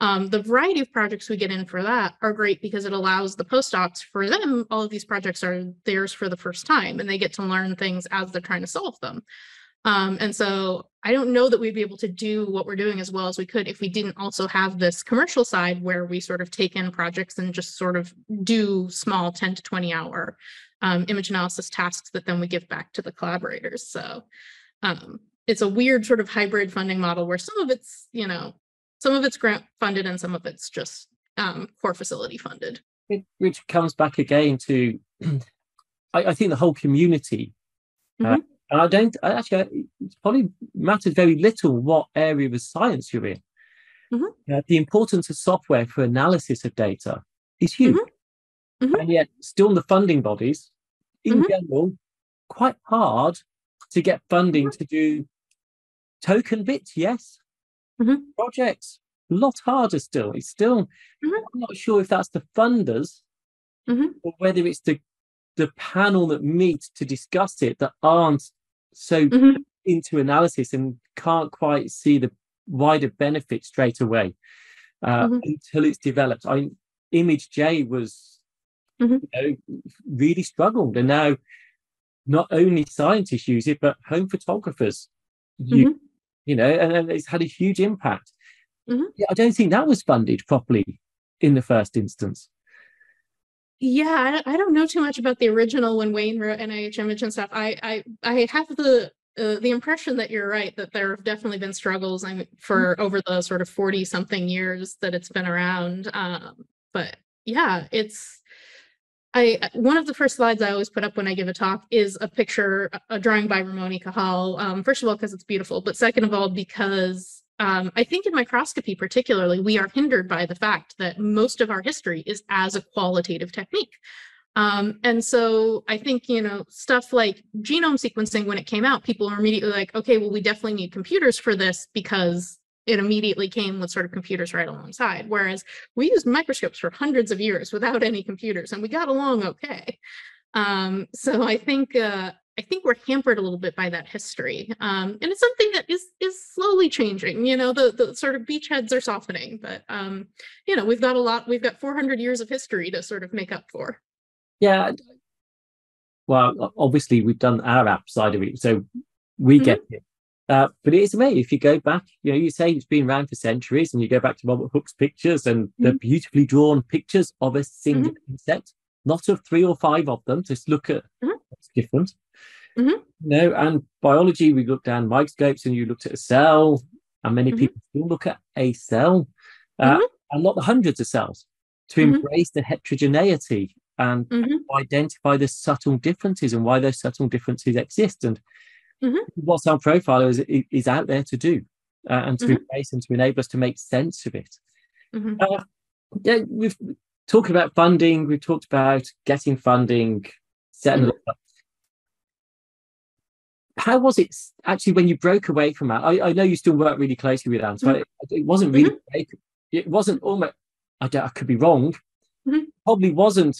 Speaker 3: um, the variety of projects we get in for that are great because it allows the postdocs for them all of these projects are theirs for the first time and they get to learn things as they're trying to solve them. Um, and so I don't know that we'd be able to do what we're doing as well as we could if we didn't also have this commercial side where we sort of take in projects and just sort of do small 10 to 20 hour um, image analysis tasks that then we give back to the collaborators. So um, it's a weird sort of hybrid funding model where some of it's, you know, some of it's grant funded and some of it's just um, core facility funded.
Speaker 2: It, which comes back again to, (clears throat) I, I, think the whole community uh, mm-hmm. And I don't I actually, it probably matters very little what area of science you're in. Mm-hmm. Uh, the importance of software for analysis of data is huge. Mm-hmm. mm-hmm. And yet, still, in the funding bodies, in mm-hmm. general, quite hard to get funding mm-hmm. to do token bits, yes. Projects, a lot harder still. It's still, I'm not sure if that's the funders or whether it's the the panel that meet to discuss it that aren't so mm-hmm. into analysis and can't quite see the wider benefit straight away uh, mm-hmm. until it's developed. I J was mm-hmm. you know, really struggled, and now not only scientists use it, but home photographers, you, mm-hmm. you know, and, and, it's had a huge impact. Mm-hmm. I don't think that was funded properly in the first instance.
Speaker 3: Yeah, I, I don't know too much about the original when Wayne wrote NIH Image and stuff. I I I have the uh, the impression that you're right that there have definitely been struggles I mean, for mm-hmm. over the sort of 40 something years that it's been around. Um, but yeah, it's I one of the first slides I always put up when I give a talk is a picture, a drawing by Ramón y Cajal. Um, first of all, because it's beautiful, but second of all, because um, I think in microscopy, particularly, we are hindered by the fact that most of our history is as a qualitative technique. Um, and so I think, you know, stuff like genome sequencing, when it came out, people were immediately like, okay, well, we definitely need computers for this because it immediately came with sort of computers right alongside. Whereas we used microscopes for hundreds of years without any computers and we got along okay. Um, so I think uh, I think we're hampered a little bit by that history. Um, and it's something that is is slowly changing. You know, the the sort of beachheads are softening, but um, you know, we've got a lot, we've got 400 years of history to sort of make up for.
Speaker 2: Yeah. Well, obviously we've done our app side of it, so we mm-hmm. get it. Uh, but it is amazing if you go back, you know, you say it's been around for centuries, and you go back to Robert Hooke's pictures and mm-hmm. the beautifully drawn pictures of a single mm-hmm. insect, not of three or five of them. Just look at what's different. Mm-hmm. No, and biology, we looked down microscopes and you looked at a cell, and many mm-hmm. people still look at a cell uh, mm-hmm. and not the hundreds of cells to mm-hmm. embrace the heterogeneity and mm-hmm. identify the subtle differences and why those subtle differences exist. And what CellProfiler is, is out there to do uh, and to embrace and to enable us to make sense of it. Uh, yeah, we've talked about funding, we've talked about getting funding, setting mm-hmm. up how was it actually when you broke away from that? I, I know you still work really closely with Anne, so mm-hmm. it, it, wasn't really, mm-hmm. it wasn't almost, I, I could be wrong, mm-hmm. probably wasn't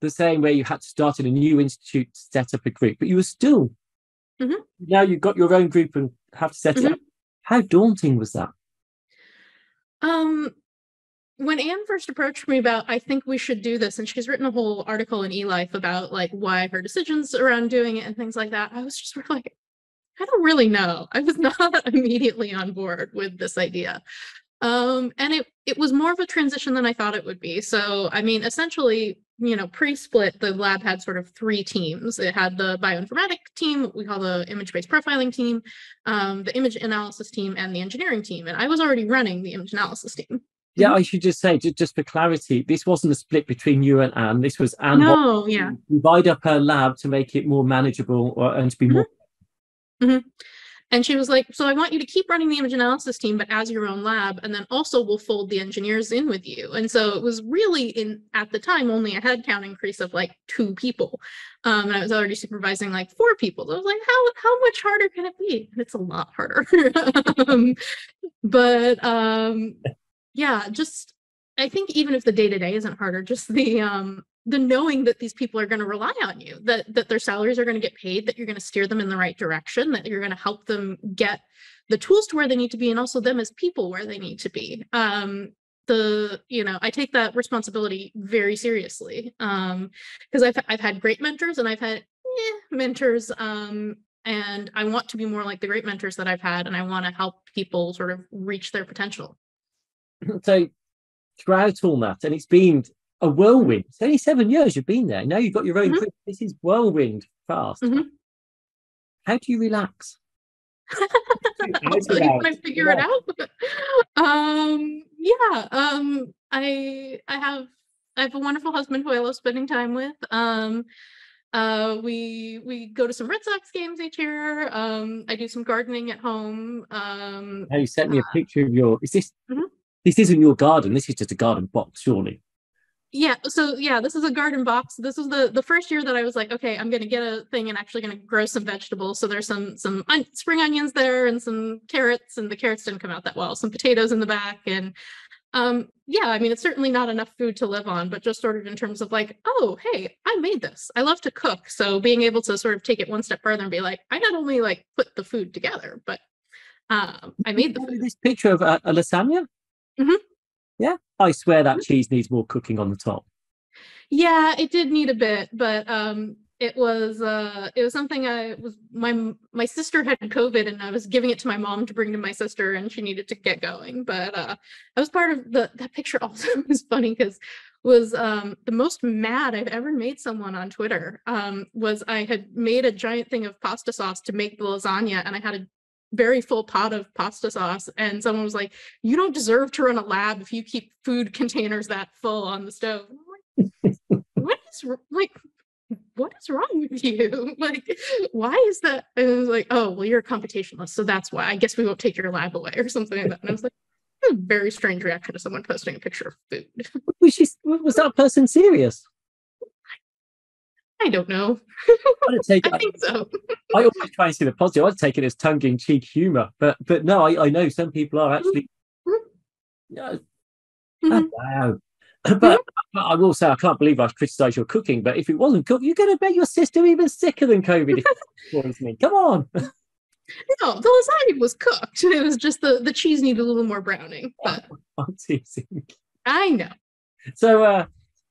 Speaker 2: the same way you had to start in a new institute, to set up a group, but you were still, mm-hmm. now you've got your own group and have to set it up. Mm-hmm. How daunting was that?
Speaker 3: Um, when Anne first approached me about, I think we should do this, and she's written a whole article in eLife about like why her decisions around doing it and things like that. I was just sort of like, I don't really know. I was (laughs) not immediately on board with this idea. Um, and it it was more of a transition than I thought it would be. So, I mean, essentially, you know, pre-split, the lab had sort of three teams. It had the bioinformatic team, what we call the image-based profiling team, um, the image analysis team, and the engineering team. And I was already running the image analysis team.
Speaker 2: Yeah, I should just say, just for clarity, this wasn't a split between you and Anne. This was Anne.
Speaker 3: No, yeah.
Speaker 2: Divide up her lab to make it more manageable or, and to be more.
Speaker 3: Mm-hmm. Mm-hmm. And she was like, So I want you to keep running the image analysis team, but as your own lab. And then also we'll fold the engineers in with you. And so it was really in at the time only a headcount increase of like two people. Um, and I was already supervising like four people. So I was like, how how much harder can it be? And it's a lot harder. (laughs) um, but um yeah, just I think even if the day to day isn't harder, just the um the knowing that these people are going to rely on you, that that their salaries are going to get paid, that you're going to steer them in the right direction, that you're going to help them get the tools to where they need to be, and also them as people where they need to be. Um, the you know I take that responsibility very seriously um, because I've I've had great mentors and I've had eh, mentors um, and I want to be more like the great mentors that I've had, and I want to help people sort of reach their potential. (clears throat)
Speaker 2: So throughout all that, and it's been a whirlwind. It's only seven years you've been there. Now you've got your own.
Speaker 3: Mhm.
Speaker 2: This is whirlwind fast.
Speaker 3: Mhm.
Speaker 2: How do you relax?
Speaker 3: I'll tell you when I figure it out. (laughs) um, yeah. Um, I I have I have a wonderful husband who I love spending time with. Um, uh, we we go to some Red Sox games each year. Um, I do some gardening at home. Um,
Speaker 2: How you sent me a picture of your. Is this?
Speaker 3: Mhm.
Speaker 2: This isn't your garden. This is just a garden box, surely.
Speaker 3: yeah so yeah this is a garden box this was the the first year that i was like okay i'm gonna get a thing and actually gonna grow some vegetables so there's some some on- spring onions there and some carrots and the carrots didn't come out that well some potatoes in the back and um yeah i mean it's certainly not enough food to live on but just sort of in terms of like oh hey i made this i love to cook so being able to sort of take it one step further and be like i not only like put the food together but um i made the food
Speaker 2: this picture of a, a lasagna.
Speaker 3: Mhm.
Speaker 2: Yeah, I swear that cheese needs more cooking on the top.
Speaker 3: Yeah, it did need a bit, but um it was uh it was something I was my my sister had COVID and I was giving it to my mom to bring to my sister and she needed to get going. But uh I was part of the that picture (laughs) also was funny because was um the most mad I've ever made someone on Twitter um was I had made a giant thing of pasta sauce to make the lasagna and I had a very full pot of pasta sauce and someone was like you don't deserve to run a lab if you keep food containers that full on the stove. Like, what is like what is wrong with you? (laughs) Like why is that? And it was like oh well you're a computationalist so that's why. I guess we won't take your lab away or something like that. And i was like a very strange reaction to someone posting a picture of food.
Speaker 2: Was she? Was that person serious?
Speaker 3: I don't know
Speaker 2: I'd take. (laughs)
Speaker 3: i think so
Speaker 2: I always try and see the positive. I'd take it as tongue-in-cheek humour, but but no, I, I know some people are actually. Yeah,
Speaker 3: Mhm.
Speaker 2: wow. (clears throat) But, but I will say I can't believe I've criticised your cooking. But if it wasn't cooked, you're going to make your sister even sicker than COVID. if (laughs) me. Come on. (laughs)
Speaker 3: no the lasagna was cooked it was just the the cheese needed a little more browning but
Speaker 2: I'm teasing.
Speaker 3: i know
Speaker 2: So, uh,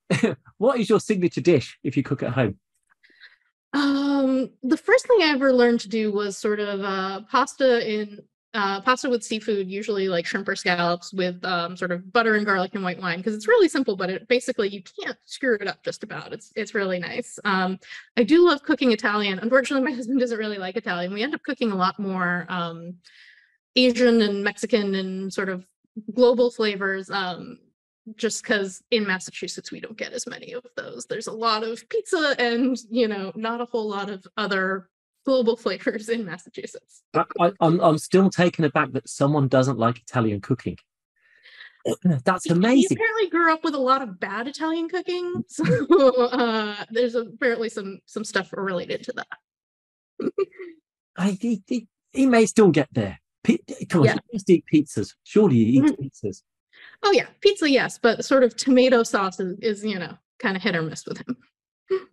Speaker 2: (laughs) what is your signature dish if you cook at home?
Speaker 3: Um, the first thing I ever learned to do was sort of uh, pasta in uh, pasta with seafood, usually like shrimp or scallops with um, sort of butter and garlic and white wine because it's really simple, but it basically you can't screw it up just about. It's it's really nice. Um, I do love cooking Italian. Unfortunately, my (laughs) husband doesn't really like Italian. We end up cooking a lot more um, Asian and Mexican and sort of global flavors. Um, just because in Massachusetts we don't get as many of those. There's a lot of pizza and you know not a whole lot of other global (laughs) flavors in Massachusetts.
Speaker 2: I, I, I'm I'm still taken aback that someone doesn't like Italian cooking. (clears throat) That's
Speaker 3: He
Speaker 2: amazing.
Speaker 3: apparently grew up with a lot of bad Italian cooking, (laughs) so uh, there's apparently some some stuff related to that.
Speaker 2: I, he, he, he may still get there. Come on,
Speaker 3: Yeah.
Speaker 2: he must eat pizzas. Surely he eats pizzas.
Speaker 3: Oh yeah, pizza yes, but sort of tomato sauce is, is you know kind of hit or miss with him.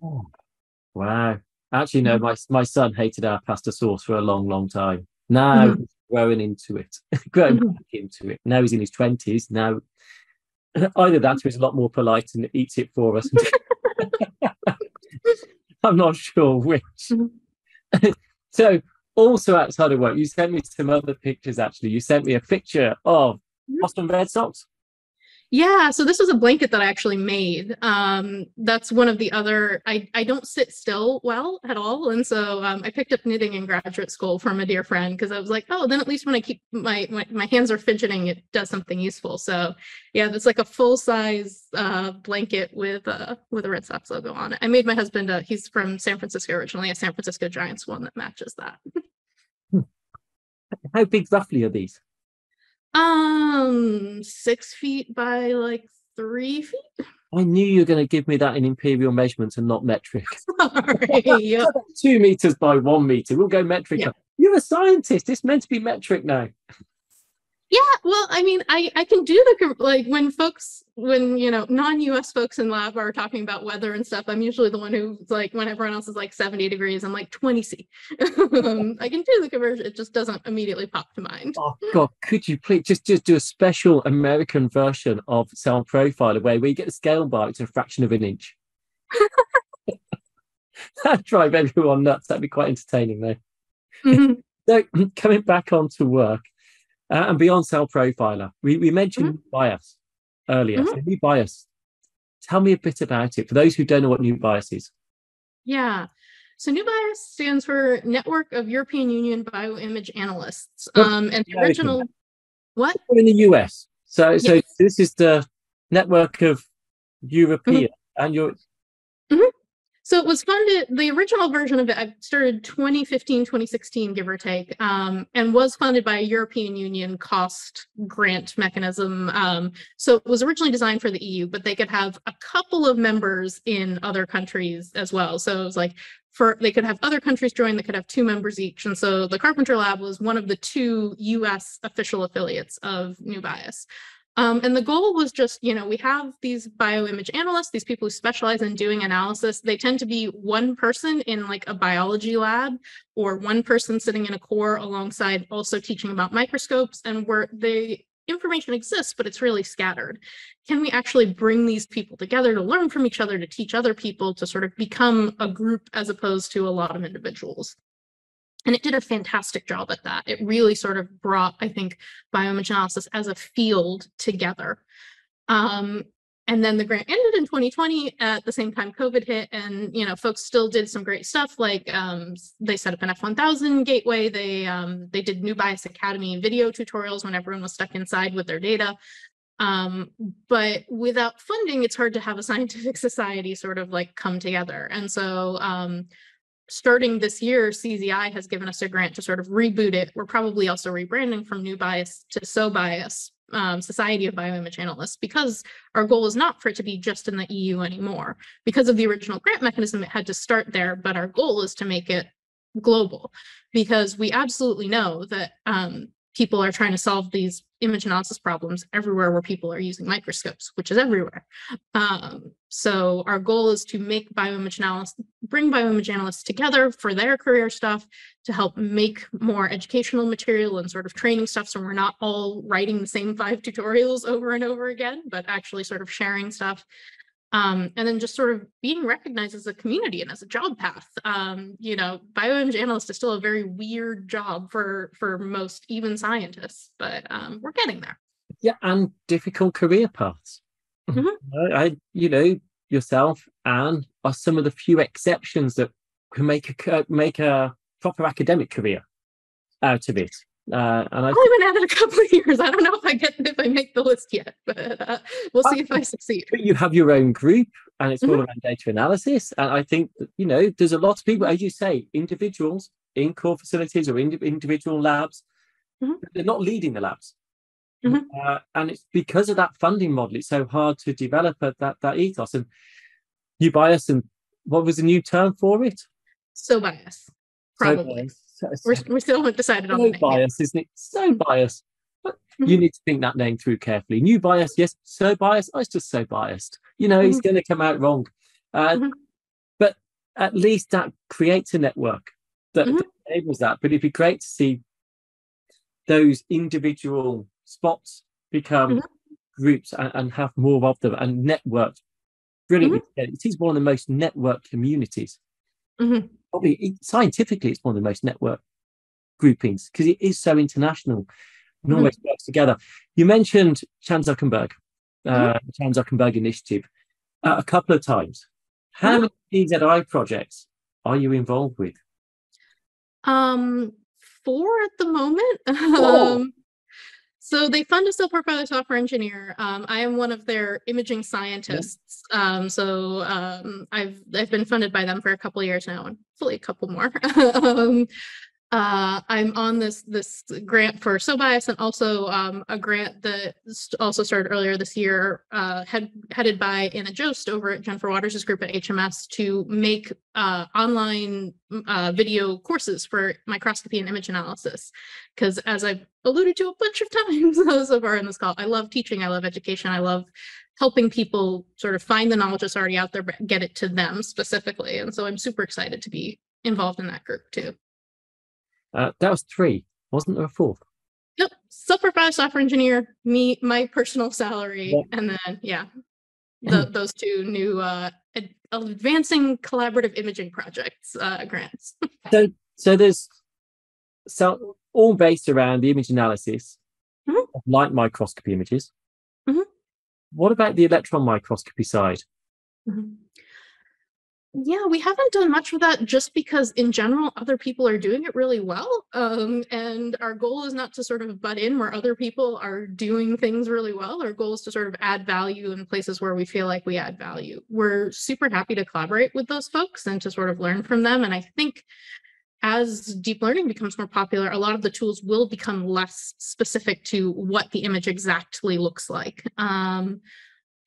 Speaker 2: Oh, wow. Actually, no, my my son hated our pasta sauce for a long, long time. Now
Speaker 3: Mhm.
Speaker 2: he's growing into it, (laughs) growing
Speaker 3: Mhm.
Speaker 2: back into it. Now he's in his twenties. Now (laughs) either that or he's a lot more polite and eats it for us. (laughs) I'm not sure which.
Speaker 3: Mhm.
Speaker 2: so, also outside of work, you sent me some other pictures. Actually, you sent me a picture of
Speaker 3: Mhm.
Speaker 2: Boston Red Sox.
Speaker 3: Yeah, so this was a blanket that I actually made. Um, that's one of the other. I I don't sit still well at all, and so um, I picked up knitting in graduate school from a dear friend because I was like, oh, then at least when I keep my, my my hands are fidgeting, it does something useful. So yeah, that's like a full size uh, blanket with uh with a Red Sox logo on it. I made my husband. Uh, he's from San Francisco originally, a San Francisco Giants one that matches that.
Speaker 2: how big roughly are these?
Speaker 3: Um, six feet by like three feet.
Speaker 2: I knew you were going to give me that in imperial measurements and not metric. (laughs)
Speaker 3: Sorry. (laughs) Yep.
Speaker 2: Two meters by one meter. We'll go metric.
Speaker 3: Yeah.
Speaker 2: You're a scientist. It's meant to be metric now.
Speaker 3: Yeah, well, I mean, I I can do the like when folks when you know non-US folks in lab are talking about weather and stuff. I'm usually the one who's like when everyone else is like 70 degrees, I'm like 20 C. um, (laughs) I can do the conversion. It just doesn't immediately pop to mind.
Speaker 2: Oh God, could you please just just do a special American version of CellProfiler where we get the scale bar to a fraction of an inch? (laughs) That'd drive everyone nuts. That'd be quite entertaining, though.
Speaker 3: Mhm. (laughs)
Speaker 2: So (clears throat) coming back onto work uh, and beyond CellProfiler, we, we mentioned new bias earlier. So NEUBIAS. Tell me a bit about it for those who don't know what NEUBIAS is.
Speaker 3: Yeah. So NEUBIAS stands for Network of European Union Bioimage Analysts.
Speaker 2: Oh,
Speaker 3: Um, and the original what?
Speaker 2: In the US. So so this is the network of European and your
Speaker 3: So it was funded, the original version of it I started 2015, 2016, give or take, um, and was funded by a European Union COST grant mechanism. Um, so it was originally designed for the EU, but they could have a couple of members in other countries as well. So it was like for they could have other countries join, they could have two members each. And so the Carpenter Lab was one of the two US official affiliates of NEUBIAS. Um, and the goal was just, you know, we have these bioimage analysts, these people who specialize in doing analysis. They tend to be one person in like a biology lab or one person sitting in a core alongside also teaching about microscopes and where the information exists, but it's really scattered. Can we actually bring these people together to learn from each other, to teach other people, to sort of become a group as opposed to a lot of individuals? And it did a fantastic job at that. It really sort of brought, I think, bioimage analysis as a field together. Um, and then the grant ended in 2020 at the same time COVID hit, and you know, folks still did some great stuff. Like um, they set up an F1000 gateway. They um, they did NEUBIAS Academy video tutorials when everyone was stuck inside with their data. Um, but without funding, it's hard to have a (laughs) scientific society sort of like come together. And so um, starting this year, CZI has given us a grant to sort of reboot it. We're probably also rebranding from NEUBIAS to SoBIAS, um, Society of Bioimage Analysts, because our goal is not for it to be just in the EU anymore. Because of the original grant mechanism, it had to start there, but our goal is to make it global because we absolutely know that um, people are trying to solve these image analysis problems everywhere where people are using microscopes, which is everywhere. Um, so our goal is to make bioimage analysis, bring bioimage analysts together for their career stuff to help make more educational material and sort of training stuff. So we're not all writing the same five (laughs) tutorials over and over again, but actually sort of sharing stuff. Um, and then just sort of being recognized as a community and as a job path. Um, you know, bioimage analyst is still a very weird job for for most even scientists, but um, we're getting there.
Speaker 2: yeah, and difficult career paths.
Speaker 3: Mhm.
Speaker 2: I, I, you know, yourself and are some of the few exceptions that can make a make a proper academic career out of it. Uh, and I
Speaker 3: I've only been at it a couple of years. I don't know if I get if I make the list yet, but uh, we'll see if I succeed.
Speaker 2: but you have your own group and it's all
Speaker 3: Mhm.
Speaker 2: around data analysis and i think that, you know there's a lot of people as you say individuals in core facilities or in individual labs
Speaker 3: Mhm.
Speaker 2: they're not leading the labs
Speaker 3: Mhm.
Speaker 2: uh, and it's because of that funding model it's so hard to develop a, that that ethos and NEUBIAS and what was the new term for it
Speaker 3: SoBIAS,
Speaker 2: So
Speaker 3: probably.
Speaker 2: bias. So-
Speaker 3: We're, we still haven't decided on the
Speaker 2: so bias isn't it so biased. but you
Speaker 3: Mhm.
Speaker 2: need to think that name through carefully new bias yes so biased oh, it's just so biased you know he's going to come out wrong uh,
Speaker 3: Mhm.
Speaker 2: but at least that creates a network that, that enables that but it'd be great to see those individual spots become
Speaker 3: Mhm.
Speaker 2: groups and, and have more of them and network brilliantly
Speaker 3: Mm-hmm.
Speaker 2: it is one of the most networked communities
Speaker 3: Mhm.
Speaker 2: Probably scientifically it's one of the most networked groupings because it is so international and
Speaker 3: Mhm.
Speaker 2: always works together you mentioned chan zuckerberg uh, chan zuckerberg initiative uh, a couple of times how
Speaker 3: Mhm.
Speaker 2: many CZI projects are you involved with
Speaker 3: Um, four at the moment. (laughs) Um, so they fund a CellProfiler software engineer. Um, I am one of their imaging scientists. Um, so um, I've I've been funded by them for a couple of years now, and hopefully a couple more. (laughs) uh, I'm on this this grant for SoBIAS and also um, a grant that also started earlier this year, uh, head, headed by Anna Jost over at Jennifer Waters' group at HMS to make uh, online uh, video courses for microscopy and image analysis. Because as I've alluded to a bunch of (laughs) times (laughs) so far in this call, I love teaching, I love education, I love helping people sort of find the knowledge that's already out there, but get it to them specifically. And so I'm super excited to be involved in that group too.
Speaker 2: Uh, that was three. Wasn't there a fourth?
Speaker 3: Yep. CellProfiler software engineer, me, my personal salary, yeah. and then yeah, the, those two new uh, ad- advancing collaborative imaging projects uh, grants. (laughs)
Speaker 2: so, so there's so all based around the image analysis
Speaker 3: mm-hmm.
Speaker 2: of light microscopy images.
Speaker 3: Mm-hmm.
Speaker 2: What about the electron microscopy side?
Speaker 3: Mm-hmm. Yeah, we haven't done much with that just because in general other people are doing it really well. Um, and our goal is not to sort of butt in where other people are doing things really well. Our goal is to sort of add value in places where we feel like we add value. We're super happy to collaborate with those folks and to sort of learn from them. And I think as deep learning becomes more popular, a lot of the tools will become less specific to what the image exactly looks like. Um,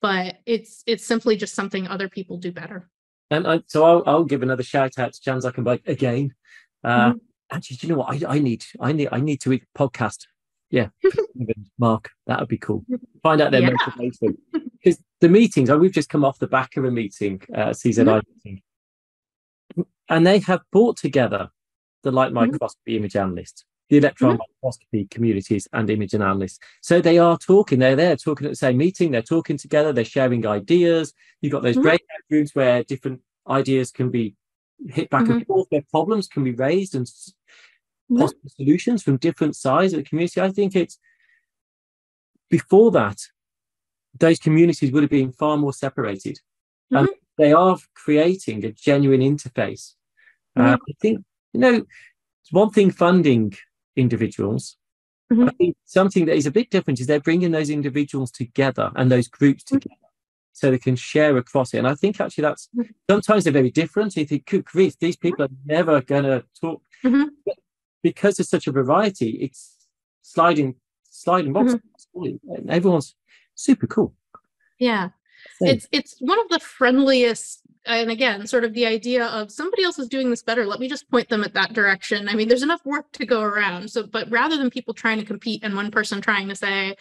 Speaker 3: but it's it's simply just something other people do better.
Speaker 2: And I, so I'll, I'll, give another shout out to Chan Zuckerberg again. Uh, mm-hmm. Actually, do you know what? I, I need, I need, I need to podcast. Yeah, (laughs) Mark, that would be cool. (laughs) Find out their yeah. motivation because the meetings. We've just come off the back of a meeting, uh, CZI mm-hmm. meeting, and they have brought together the light mm-hmm. microscopy mm-hmm. image analysts, the electron mm-hmm. microscopy communities, and image analysts. So they are talking. They're there talking at the same meeting. They're talking together. They're sharing ideas. You've got those mm-hmm. breakout rooms where different ideas can be hit back mm-hmm. and forth, where problems can be raised and mm-hmm. possible solutions from different sides of the community. I think it's before that, those communities would have been far more separated. And mm-hmm. they are creating a genuine interface. Uh, I think, you know, it's one thing funding individuals.
Speaker 3: Mm-hmm.
Speaker 2: I think something that is a bit different is they're bringing those individuals together and those groups mm-hmm. together so they can share across it. And I think actually that's mm-hmm. sometimes they're very different. You think, good grief, these people are never going to talk.
Speaker 3: Mm-hmm.
Speaker 2: because there's such a variety, it's sliding, sliding boxes. Mm-hmm. And everyone's super cool.
Speaker 3: Yeah. It's it's one of the friendliest and again sort of the idea of somebody else is doing this better let me just point them at that direction i mean there's enough work to go around so but rather than people trying to compete and one person trying to say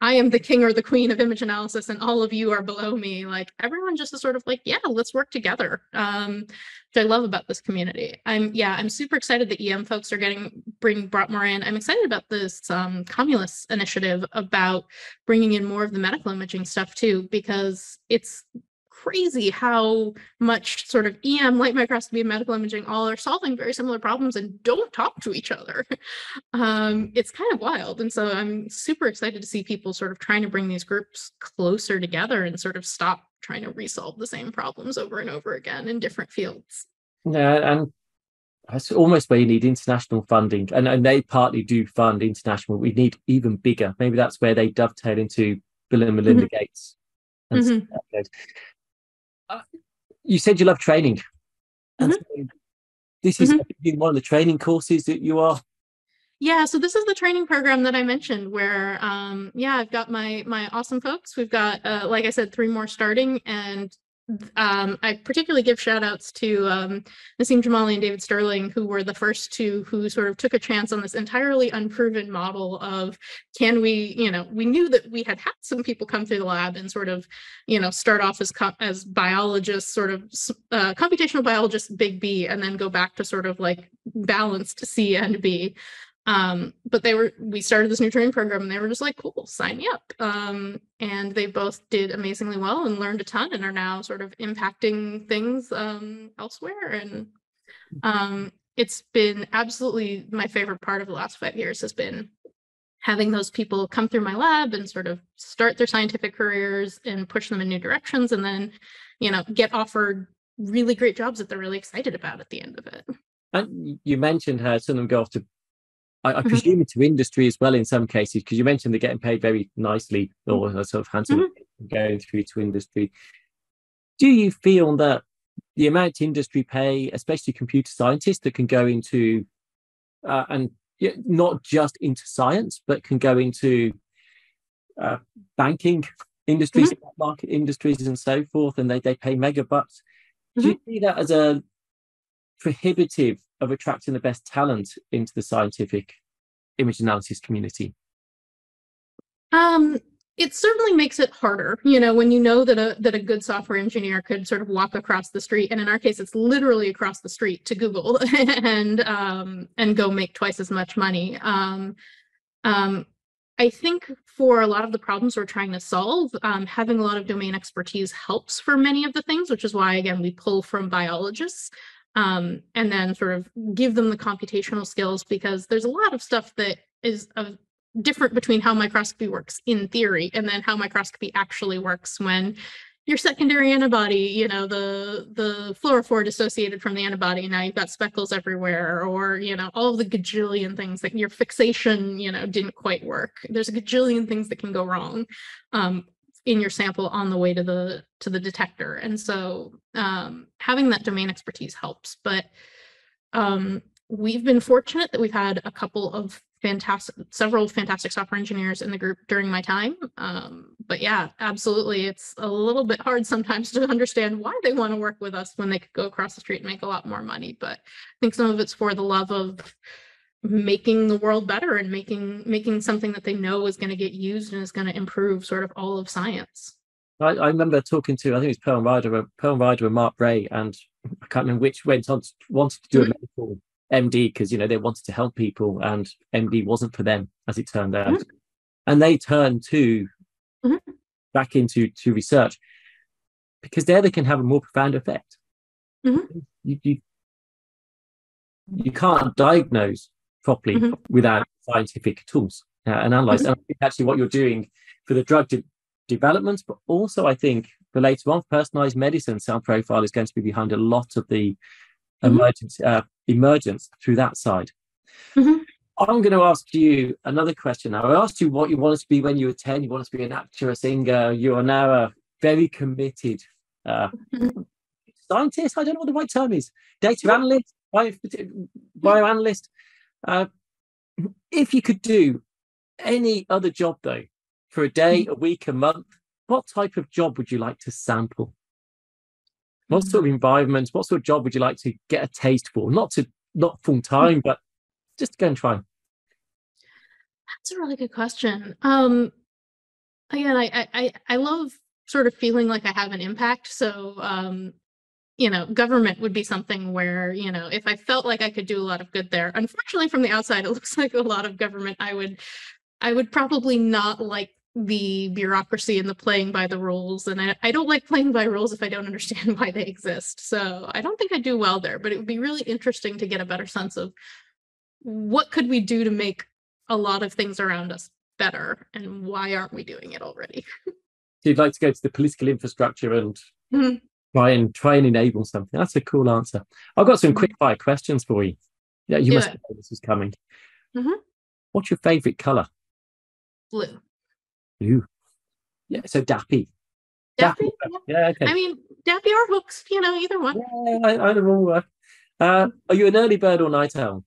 Speaker 3: I am the king or the queen of image analysis and all of you are below me. Like everyone just is sort of like, yeah, let's work together. Um, which I love about this community. I'm yeah, I'm super excited that EM folks are getting bring brought more in. I'm excited about this um initiative about bringing in more of the medical imaging stuff too, because it's crazy how much sort of EM, light microscopy, and medical imaging all are solving very similar problems and don't talk to each other. (laughs) Um, it's kind of wild. And so I'm super excited to see people sort of trying to bring these groups closer together and sort of stop trying to resolve the same problems over and over again in different fields.
Speaker 2: Yeah, and that's almost where you need international funding. And, and they partly do fund international. We need even bigger. Maybe that's where they dovetail into Bill and Melinda mm-hmm. Gates. And you said you love training. Mm-hmm. this is mm-hmm. one of the training courses that you are.
Speaker 3: Yeah, so this is the training program that I mentioned where um yeah, I've got my my awesome folks. We've got uh like I said three more starting and um, I particularly give shout outs to um, Nassim Jamali and David Stirling, who were the first two who sort of took a chance on this entirely unproven model of can we, you know, we knew that we had had some people come through the lab and sort of, you know, start off as as biologists, sort of uh, computational biologists, big B, and then go back to sort of like balanced C and B. Um, but they were, we started this new training program and they were just like, cool, sign me up. Um, and they both did amazingly well and learned a ton and are now sort of impacting things um, elsewhere. And um, it's been absolutely my favorite part of the last five years has been having those people come through my lab and sort of start their scientific careers and push them in new directions and then, you know, get offered really great jobs that they're really excited about at the end of it.
Speaker 2: And you mentioned how some of them go off to I, I mm-hmm. presume into industry as well in some cases, because you mentioned they're getting paid very nicely or mm-hmm. sort of handsomely mm-hmm. going through to industry. Do you feel that the amount industry pay, especially computer scientists that can go into uh, and not just into science, but can go into uh, banking industries,
Speaker 3: Mm-hmm.
Speaker 2: market industries, and so forth, and they, they pay mega bucks. Do
Speaker 3: Mm-hmm.
Speaker 2: you see that as a prohibitive of attracting the best talent into the scientific image analysis community?
Speaker 3: Um, it certainly makes it harder, you know, when you know that a that a good software engineer could sort of walk across the street, and in our case, it's literally across the street to Google (laughs) and um, and go make twice as much money. Um, um, I think for a lot of the problems we're trying to solve, um, having a lot of domain expertise helps for many of the things, which is why again we pull from biologists um, and then sort of give them the computational skills because there's a lot of stuff that is different between how microscopy works in theory and then how microscopy actually works when your secondary antibody, you know, the the fluorophore dissociated from the antibody, now you've got speckles everywhere, or you know, all the gajillion things that your fixation, you know, didn't quite work. There's a gajillion things that can go wrong um, in your sample on the way to the to the detector, and so um, having that domain expertise helps. But um, we've been fortunate that we've had a couple of fantastic several fantastic software engineers in the group during my time um, but yeah absolutely it's a little bit hard sometimes to understand why they want to work with us when they could go across the street and make a lot more money but i think some of it's for the love of making the world better and making making something that they know is going to get used and is going to improve sort of all of science
Speaker 2: I, I remember talking to I think it was Pearl Ryder, Pearl Ryder and Mark Bray, and I can't remember which went on to, wanted to do a
Speaker 3: Mhm.
Speaker 2: medical MD because you know they wanted to help people, and MD wasn't for them as it turned out,
Speaker 3: Mhm.
Speaker 2: and they turned to
Speaker 3: Mhm.
Speaker 2: back into to research because there they can have a more profound effect.
Speaker 3: Mhm.
Speaker 2: You, you you can't diagnose properly
Speaker 3: Mhm.
Speaker 2: without scientific tools uh, and analyze.
Speaker 3: Mhm.
Speaker 2: And I think actually what you're doing for the drug de- development, but also I think for later on, personalized medicine CellProfiler is going to be behind a lot of the
Speaker 3: Mhm.
Speaker 2: emergence uh, emergence through that side.
Speaker 3: Mhm.
Speaker 2: I'm going to ask you another question now. I asked you what you wanted to be when you were 10. You wanted to be an actor, a singer. You are now a very committed uh,
Speaker 3: Mhm.
Speaker 2: scientist. I don't know what the right term is. Data analyst, bio, bioanalyst. Uh, if you could do any other job, though, for a day, a week, a month, what type of job would you like to sample? What sort of environment, what sort of job would you like to get a taste for? Not to not full time, but just to go and try.
Speaker 3: That's a really good question. Um, again, I, I, I- I love sort of feeling like I have an impact. So, um, you know, government would be something where, you know, if I felt like I could do a lot of good there, unfortunately from the outside, it (laughs) looks like a lot of government, I would, I would probably not like the bureaucracy and the playing by the rules. And I, I don't like playing by rules if I don't understand (laughs) why they exist. So I don't think I do well there, but it would be really interesting to get a better sense of what could we do to make a lot of things around us better and why aren't we doing it already (laughs)
Speaker 2: So you'd like to go to the political infrastructure and
Speaker 3: Mhm.
Speaker 2: Try and try and enable something. That's a cool answer. I've got some
Speaker 3: Mhm.
Speaker 2: quick fire questions for you. Yeah, you
Speaker 3: Do
Speaker 2: must
Speaker 3: it.
Speaker 2: know this is coming.
Speaker 3: Mhm.
Speaker 2: What's your favourite colour?
Speaker 3: blue
Speaker 2: Blue. Yeah, so DAPI.
Speaker 3: DAPI.
Speaker 2: Yeah, okay.
Speaker 3: i mean DAPI or Hoechst you know either one
Speaker 2: yeah, I, either will work. Uh, are you an early bird or night owl?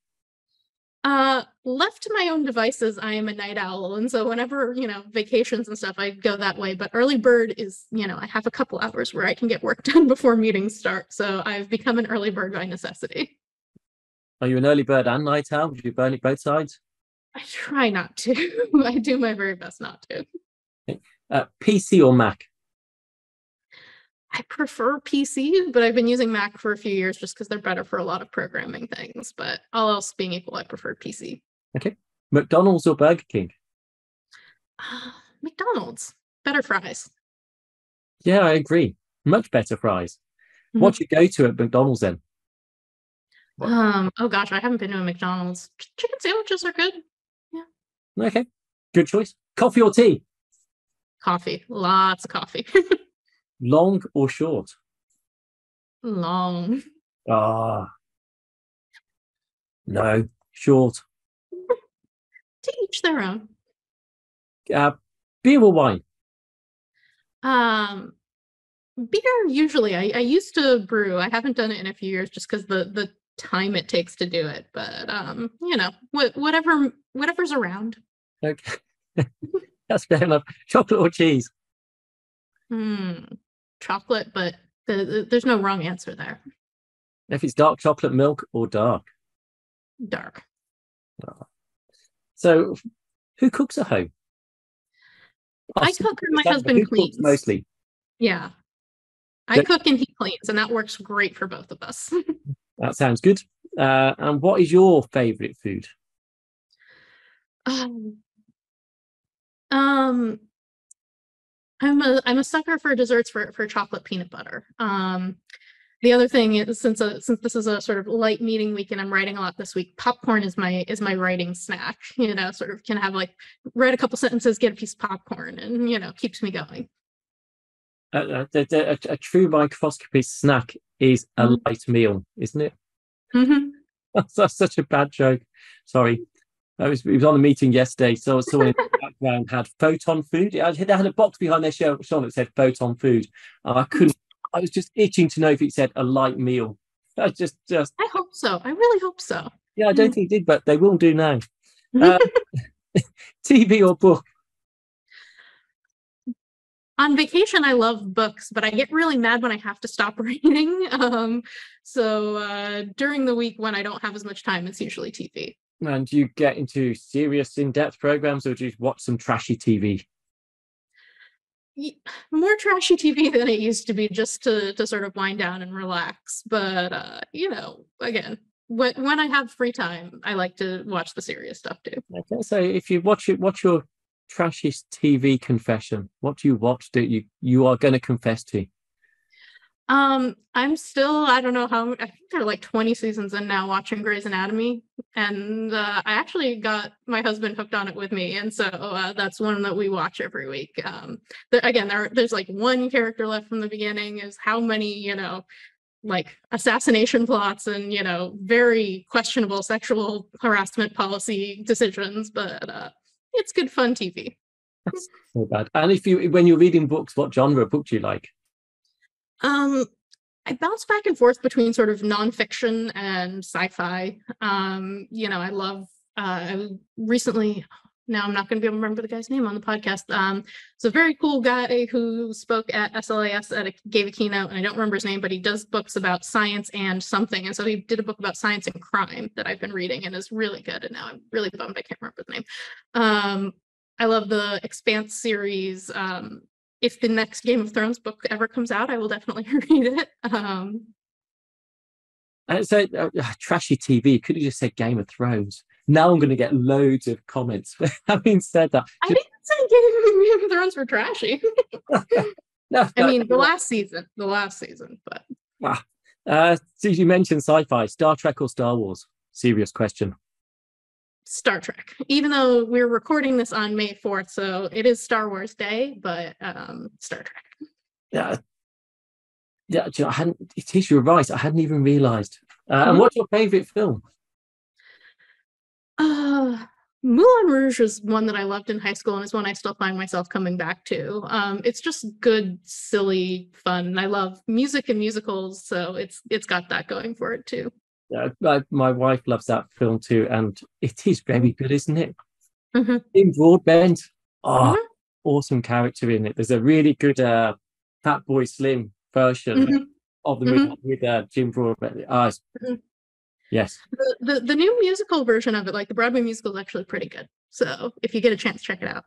Speaker 3: uh left to my own devices i am a night owl and so whenever you know vacations and stuff i go that way but early bird is you know i have a couple hours where i can get work (laughs) done before meetings start so i've become an early bird by necessity
Speaker 2: Are you an early bird and night owl? Do you burn it both sides?
Speaker 3: i try not to (laughs) i do my very best not to
Speaker 2: Uh, PC or Mac?
Speaker 3: I prefer PC, but I've been using Mac for a few years just because they're better for a lot of programming things. But all else being equal, I prefer PC.
Speaker 2: McDonald's or Burger King?
Speaker 3: Uh, McDonald's, better fries.
Speaker 2: Yeah, I agree. Much better fries. What do you go to at McDonald's then? What?
Speaker 3: Um, oh gosh, I haven't been to a McDonald's. Ch- chicken sandwiches are good. Yeah.
Speaker 2: Okay, good choice. Coffee or tea?
Speaker 3: Coffee, lots of coffee. (laughs)
Speaker 2: Long or short?
Speaker 3: Long.
Speaker 2: Ah, no, short.
Speaker 3: To each their own.
Speaker 2: Uh, beer or wine?
Speaker 3: Um, beer usually. I, I used to brew. I haven't done it in a few years just because the the time it takes to do it, but um, you know, wh- whatever whatever's around.
Speaker 2: Okay. (laughs) That's fair enough. Chocolate or cheese?
Speaker 3: Hmm. Chocolate, but the, the- there's no wrong answer there.
Speaker 2: If it's dark chocolate milk or dark.
Speaker 3: Dark.
Speaker 2: So, who cooks at home?
Speaker 3: I cook and my husband cleans.
Speaker 2: Mostly.
Speaker 3: Yeah. I cook and he cleans, and that works great for both of us. (laughs)
Speaker 2: That sounds good. Uh, and what is your favourite food?
Speaker 3: Um, um, I'm a I'm a sucker for desserts for for chocolate peanut butter. Um, the other thing is since uh since this is a sort of light meeting week and I'm writing a lot this week, popcorn is my is my writing snack. (laughs) You know, sort of can have like write a couple sentences, get a piece of popcorn, and you know keeps me going.
Speaker 2: Uh, uh, the- the- a, a true microscopy snack is a
Speaker 3: Mhm.
Speaker 2: light meal, isn't it?
Speaker 3: Mhm. (laughs)
Speaker 2: That's, that's such a bad joke. Sorry. I was, it was on a meeting yesterday. So (laughs) someone in the background had photon food. They had a box behind their show, show that said photon food. And I couldn't, I was just itching to know if it said a light meal. (laughs) I just, just,
Speaker 3: I hope so. I really hope so.
Speaker 2: yeah, I don't think it did, but they will do now. (laughs) (laughs) Uh, TV or book?
Speaker 3: on vacation i love books but i get really mad when i have to stop reading um so uh during the week when i don't have as much time it's usually tv
Speaker 2: And do you get into serious, in depth programs or do you watch some trashy TV?
Speaker 3: More trashy tv than it used to be just to to sort of wind down and relax but uh you know again when when i have free time i like to watch the serious stuff too
Speaker 2: Okay, so if you watch it, what's your trashiest TV confession? What do you watch that you you are going to confess to?
Speaker 3: Um, I'm still, I don't know how, I think there are like 20 seasons in now watching Grey's Anatomy. And uh, I actually got my husband hooked on it with me. And so uh, that's one that we watch every week. Um, again, there, there's like one character left from the beginning is how many, you know, like assassination plots and, you know, very questionable sexual harassment policy decisions. But uh, it's good fun TV.
Speaker 2: That's So bad. And if you when you're reading books, what genre of book do you like?
Speaker 3: Um, I bounce back and forth between sort of nonfiction and sci-fi. Um, you know, I love uh I recently now I'm not going to be able to remember the guy's name on the podcast. Um, it's a very cool guy who spoke at SLAS at a, gave a keynote, and I don't remember his name, but he does books about science and something. And so he did a book about science and crime that I've been reading and is really good. And now I'm really bummed I can't remember the name. Um, I love the Expanse series. Um, if the next Game of Thrones book ever comes out, I will definitely (laughs) read it. Um,
Speaker 2: And so uh, uh, trashy TV. Could have just said Game of Thrones. Now I'm going to get loads of comments. But (laughs) Having said that,
Speaker 3: I didn't say (laughs) Game of Thrones were trashy.
Speaker 2: no,
Speaker 3: I mean, the last season, the last season, but
Speaker 2: uh, so you mentioned sci-fi, Star Trek or Star Wars? Serious question.
Speaker 3: Star Trek. Even though we're recording this on May 4th, so it is Star Wars Day, but um, Star Trek.
Speaker 2: Yeah, yeah. you know, I hadn't. It is. You're right. I hadn't even realised. Uh, And
Speaker 3: Mhm.
Speaker 2: what's your favourite film?
Speaker 3: Uh, Moulin Rouge is one that I loved in high school and is one I still find myself coming back to. Um, it's just good, silly fun. I love music and musicals, so it's it's got that going for it too.
Speaker 2: Yeah, my, my wife loves that film too, and it is very good, isn't it?
Speaker 3: Mhm.
Speaker 2: In Broadbent, oh,
Speaker 3: Mhm.
Speaker 2: awesome character in it. There's a really good uh, Fatboy Slim version
Speaker 3: Mhm.
Speaker 2: of the
Speaker 3: Mhm.
Speaker 2: movie with uh, Jim Broadbent.
Speaker 3: Mhm.
Speaker 2: Yes,
Speaker 3: The, the the new musical version of it, like the Broadway musical, is actually pretty good. So if you get a chance, check it out.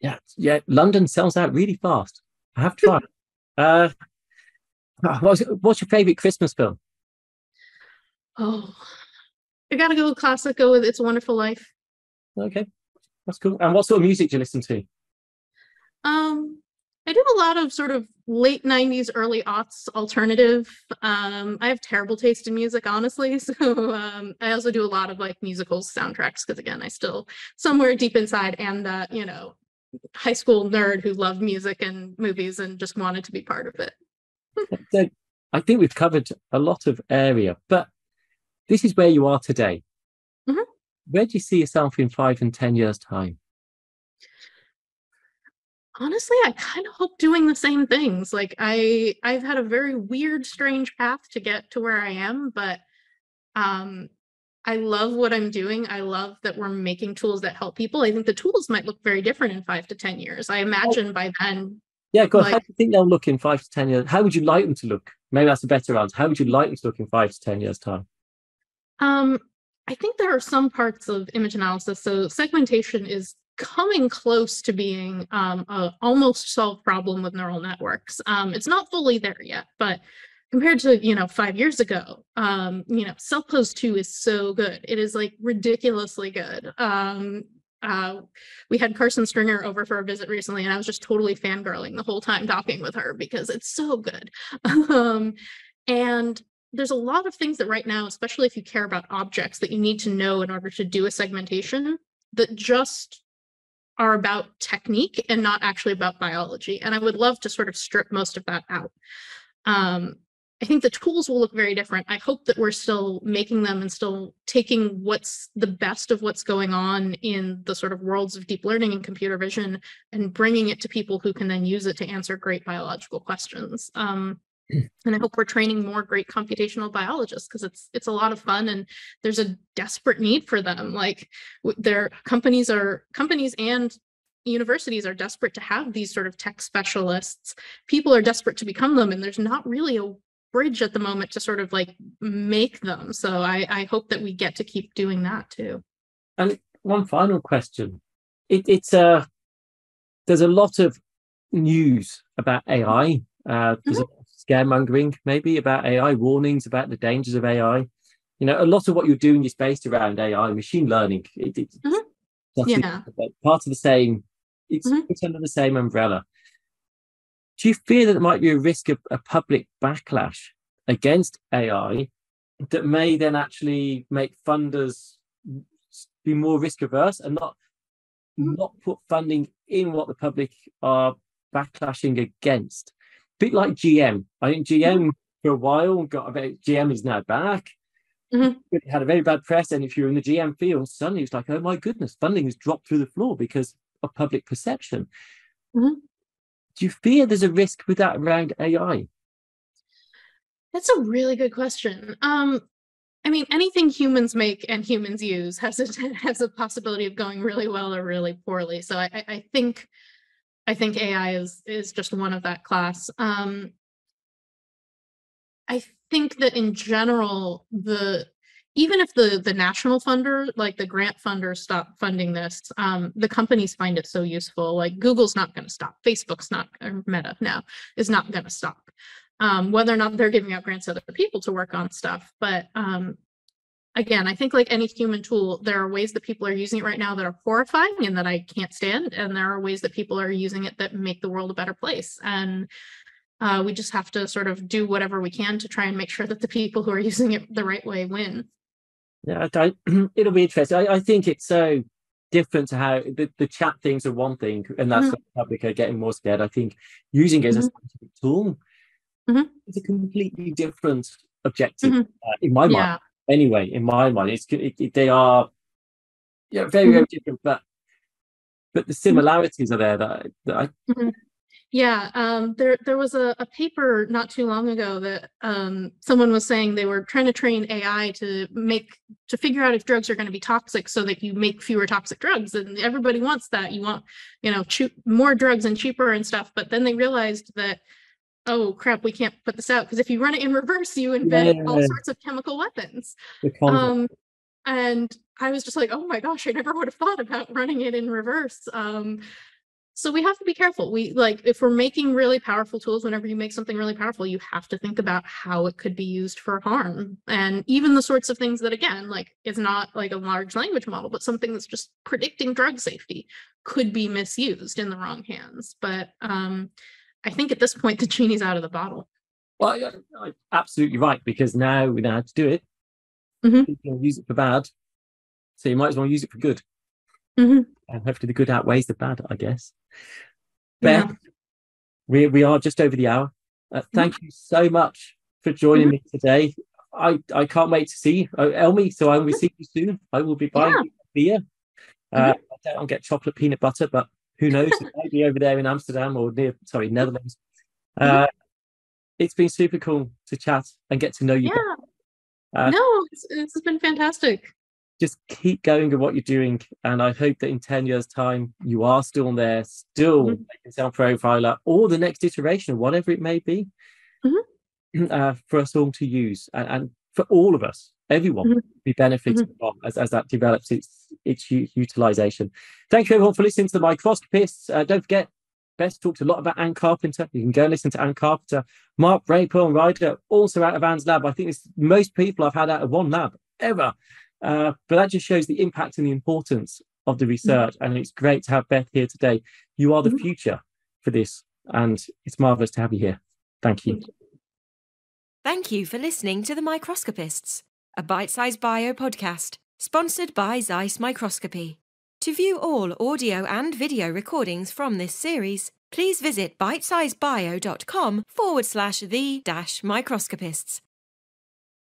Speaker 2: yeah, yeah. London sells out really fast. I have (laughs) tried. uh, what's, what's your favorite Christmas film?
Speaker 3: Oh, I gotta go with classic. Go with "It's a Wonderful Life."
Speaker 2: Okay, that's cool. And what sort of music do you listen to?
Speaker 3: Um, I do a lot of sort of late '90s, early aughts alternative. Um, I have terrible taste in music, honestly. (laughs) So um, I also do a lot of like musicals soundtracks because again, I still somewhere deep inside am that you know high school nerd who loved music and movies and just wanted to be part of it. (laughs)
Speaker 2: So I think we've covered a lot of area, but this is where you are today.
Speaker 3: Mhm.
Speaker 2: Where do you see yourself in five and ten years' time?
Speaker 3: honestly i kind of hope doing the same things like i i've had a very weird strange path to get to where i am but Um, I love what I'm doing. I love that we're making tools that help people. I think the tools might look very different in five to 10 years. I imagine by then.
Speaker 2: Yeah, go
Speaker 3: Like-
Speaker 2: How do you think they'll look in five to 10 years? How would you like them to look? Maybe that's a better answer. How would you like them to look in five to 10 years' time?
Speaker 3: Um, I think there are some parts of image analysis. So segmentation is coming close to being um, a almost solved problem with neural networks. Um, it's not fully there yet, but compared to you know five years ago, um, you know, Cellpose 2 is so good. It is like ridiculously good. Um, uh, we had Carsen Stringer over for a visit recently, and I was just totally fangirling the whole time talking with her because it's so good. (laughs) um, and there's a lot of things that right now, especially if you care about objects, that you need to know in order to do a segmentation that just are about technique and not actually about biology. And I would love to sort of strip most of that out. Um, I think the tools will look very different. I hope that we're still making them and still taking what's the best of what's going on in the sort of worlds of deep learning and computer vision and bringing it to people who can then use it to answer great biological questions. Um, and I hope we're training more great computational biologists because it's it's a lot of fun and there's a desperate need for them. Like their companies are companies and universities are desperate to have these sort of tech specialists. People are desperate to become them, and there's not really a bridge at the moment to sort of like make them. So I, I hope that we get to keep doing that too.
Speaker 2: And one final question. It, it's uh, there's a lot of news about AI. Uh, there's a of scaremongering maybe about AI, warnings about the dangers of AI. You know, a lot of what you're doing is based around AI, machine learning. It, it's
Speaker 3: Mhm. Yeah.
Speaker 2: part of the same. It's
Speaker 3: Mhm.
Speaker 2: it's under the same umbrella. Do you fear that there might be a risk of a public backlash against AI that may then actually make funders be more risk averse and not
Speaker 3: Mhm.
Speaker 2: not put funding in what the public are backlashing against? Bit like GM. I think GM for a while got a bit. GM is now back.
Speaker 3: Mhm.
Speaker 2: It had a very bad press, and if you're in the GM field, suddenly it's like, oh my goodness, funding has dropped through the floor because of public perception.
Speaker 3: Mhm.
Speaker 2: Do you fear there's a risk with that around AI?
Speaker 3: That's a really good question. Um, I mean, anything humans make and humans use has a (laughs) has a possibility of going really well or really poorly. So I I think I think AI is is just one of that class. Um, I think that in general, the even if the the national funder, like the grant funders, stop funding this, um, the companies find it so useful. Like Google's not going to stop, Facebook's not, or Meta now is not going to stop. Um, whether or not they're giving out grants to other people to work on stuff, but um, again, I think like any human tool, there are ways that people are using it right now that are horrifying and that I can't stand, and there are ways that people are using it that make the world a better place. And uh, we just have to sort of do whatever we can to try and make sure that the people who are (laughs) using it the right way win.
Speaker 2: Yeah, I, (clears throat) it'll be interesting. I, I think it's so different to how the, the chat things are one thing, and that's
Speaker 3: Mhm.
Speaker 2: the public are getting more scared. I think using it as a
Speaker 3: Mhm.
Speaker 2: scientific tool
Speaker 3: Mhm.
Speaker 2: is a completely different objective
Speaker 3: Mhm.
Speaker 2: uh, in my mind. Anyway, in my mind, it's it, it- they are yeah very very different, but but the similarities are there that, that I
Speaker 3: Yeah, um, there there was a, a paper not too long ago that um, someone was saying they were trying to train AI to make to figure out if drugs are going to be toxic so that you make fewer toxic drugs, and everybody wants that. You want you know more drugs and cheaper and stuff, but then they realized that oh crap, we can't put this out because if you run it in reverse, you invent all
Speaker 2: Yeah.
Speaker 3: sorts of chemical weapons. Um, and I was just like, oh my gosh, I never would have thought about running it in reverse. Um, so we have to be careful. We like if we're making really powerful tools, whenever you make something really powerful, you have to think about how it could be used for harm. And even the sorts of things that again, like is not like a large language model, but something that's just predicting drug safety could be misused in the wrong hands. But um I think at this point the genie's out of the bottle.
Speaker 2: Well, I, absolutely right because now we know how to do it.
Speaker 3: Mhm.
Speaker 2: Can use it for bad, so you might as well use it for good.
Speaker 3: Mhm.
Speaker 2: And hopefully, the good outweighs the bad, I guess.
Speaker 3: Yeah.
Speaker 2: We we are just over the hour. Uh, thank you so much for joining me today. I, I can't wait to see you, uh, ELMI. So I will see you soon. I will be buying
Speaker 3: Yeah.
Speaker 2: beer. Uh, I don't get chocolate peanut butter, but who knows? it might be over there in Amsterdam or near, sorry, Netherlands. Uh, it's been super cool to chat and get to know you.
Speaker 3: Yeah.
Speaker 2: Uh,
Speaker 3: no, it's, it's been fantastic.
Speaker 2: Just keep going with what you're doing, and I hope that in ten years' time you are still there, still
Speaker 3: Mhm.
Speaker 2: making CellProfiler, or the next iteration, whatever it may be,
Speaker 3: Mhm. (clears throat)
Speaker 2: uh, for us all to use, and, and for all of us, everyone,
Speaker 3: Mhm.
Speaker 2: be benefiting from as, as that develops its its u- utilization. Thank you everyone for listening to the microscopists. Uh, don't forget, Beth talked a lot about Anne Carpenter. You can go and listen to Anne Carpenter. Mark Ray, and Ryder, also out of Anne's lab. I think it's most people I've had out of one lab ever. Uh, but that just shows the impact and the importance of the research. And it's great to have Beth here today. You are the
Speaker 3: Mhm.
Speaker 2: future for this, and it's marvelous to have you here. Thank you.
Speaker 1: Thank you for listening to The Microscopists, a bite sized bio podcast sponsored by Zeiss Microscopy. To view all audio and video recordings from this series, please visit bitesizebio.com forward slash the dash microscopists.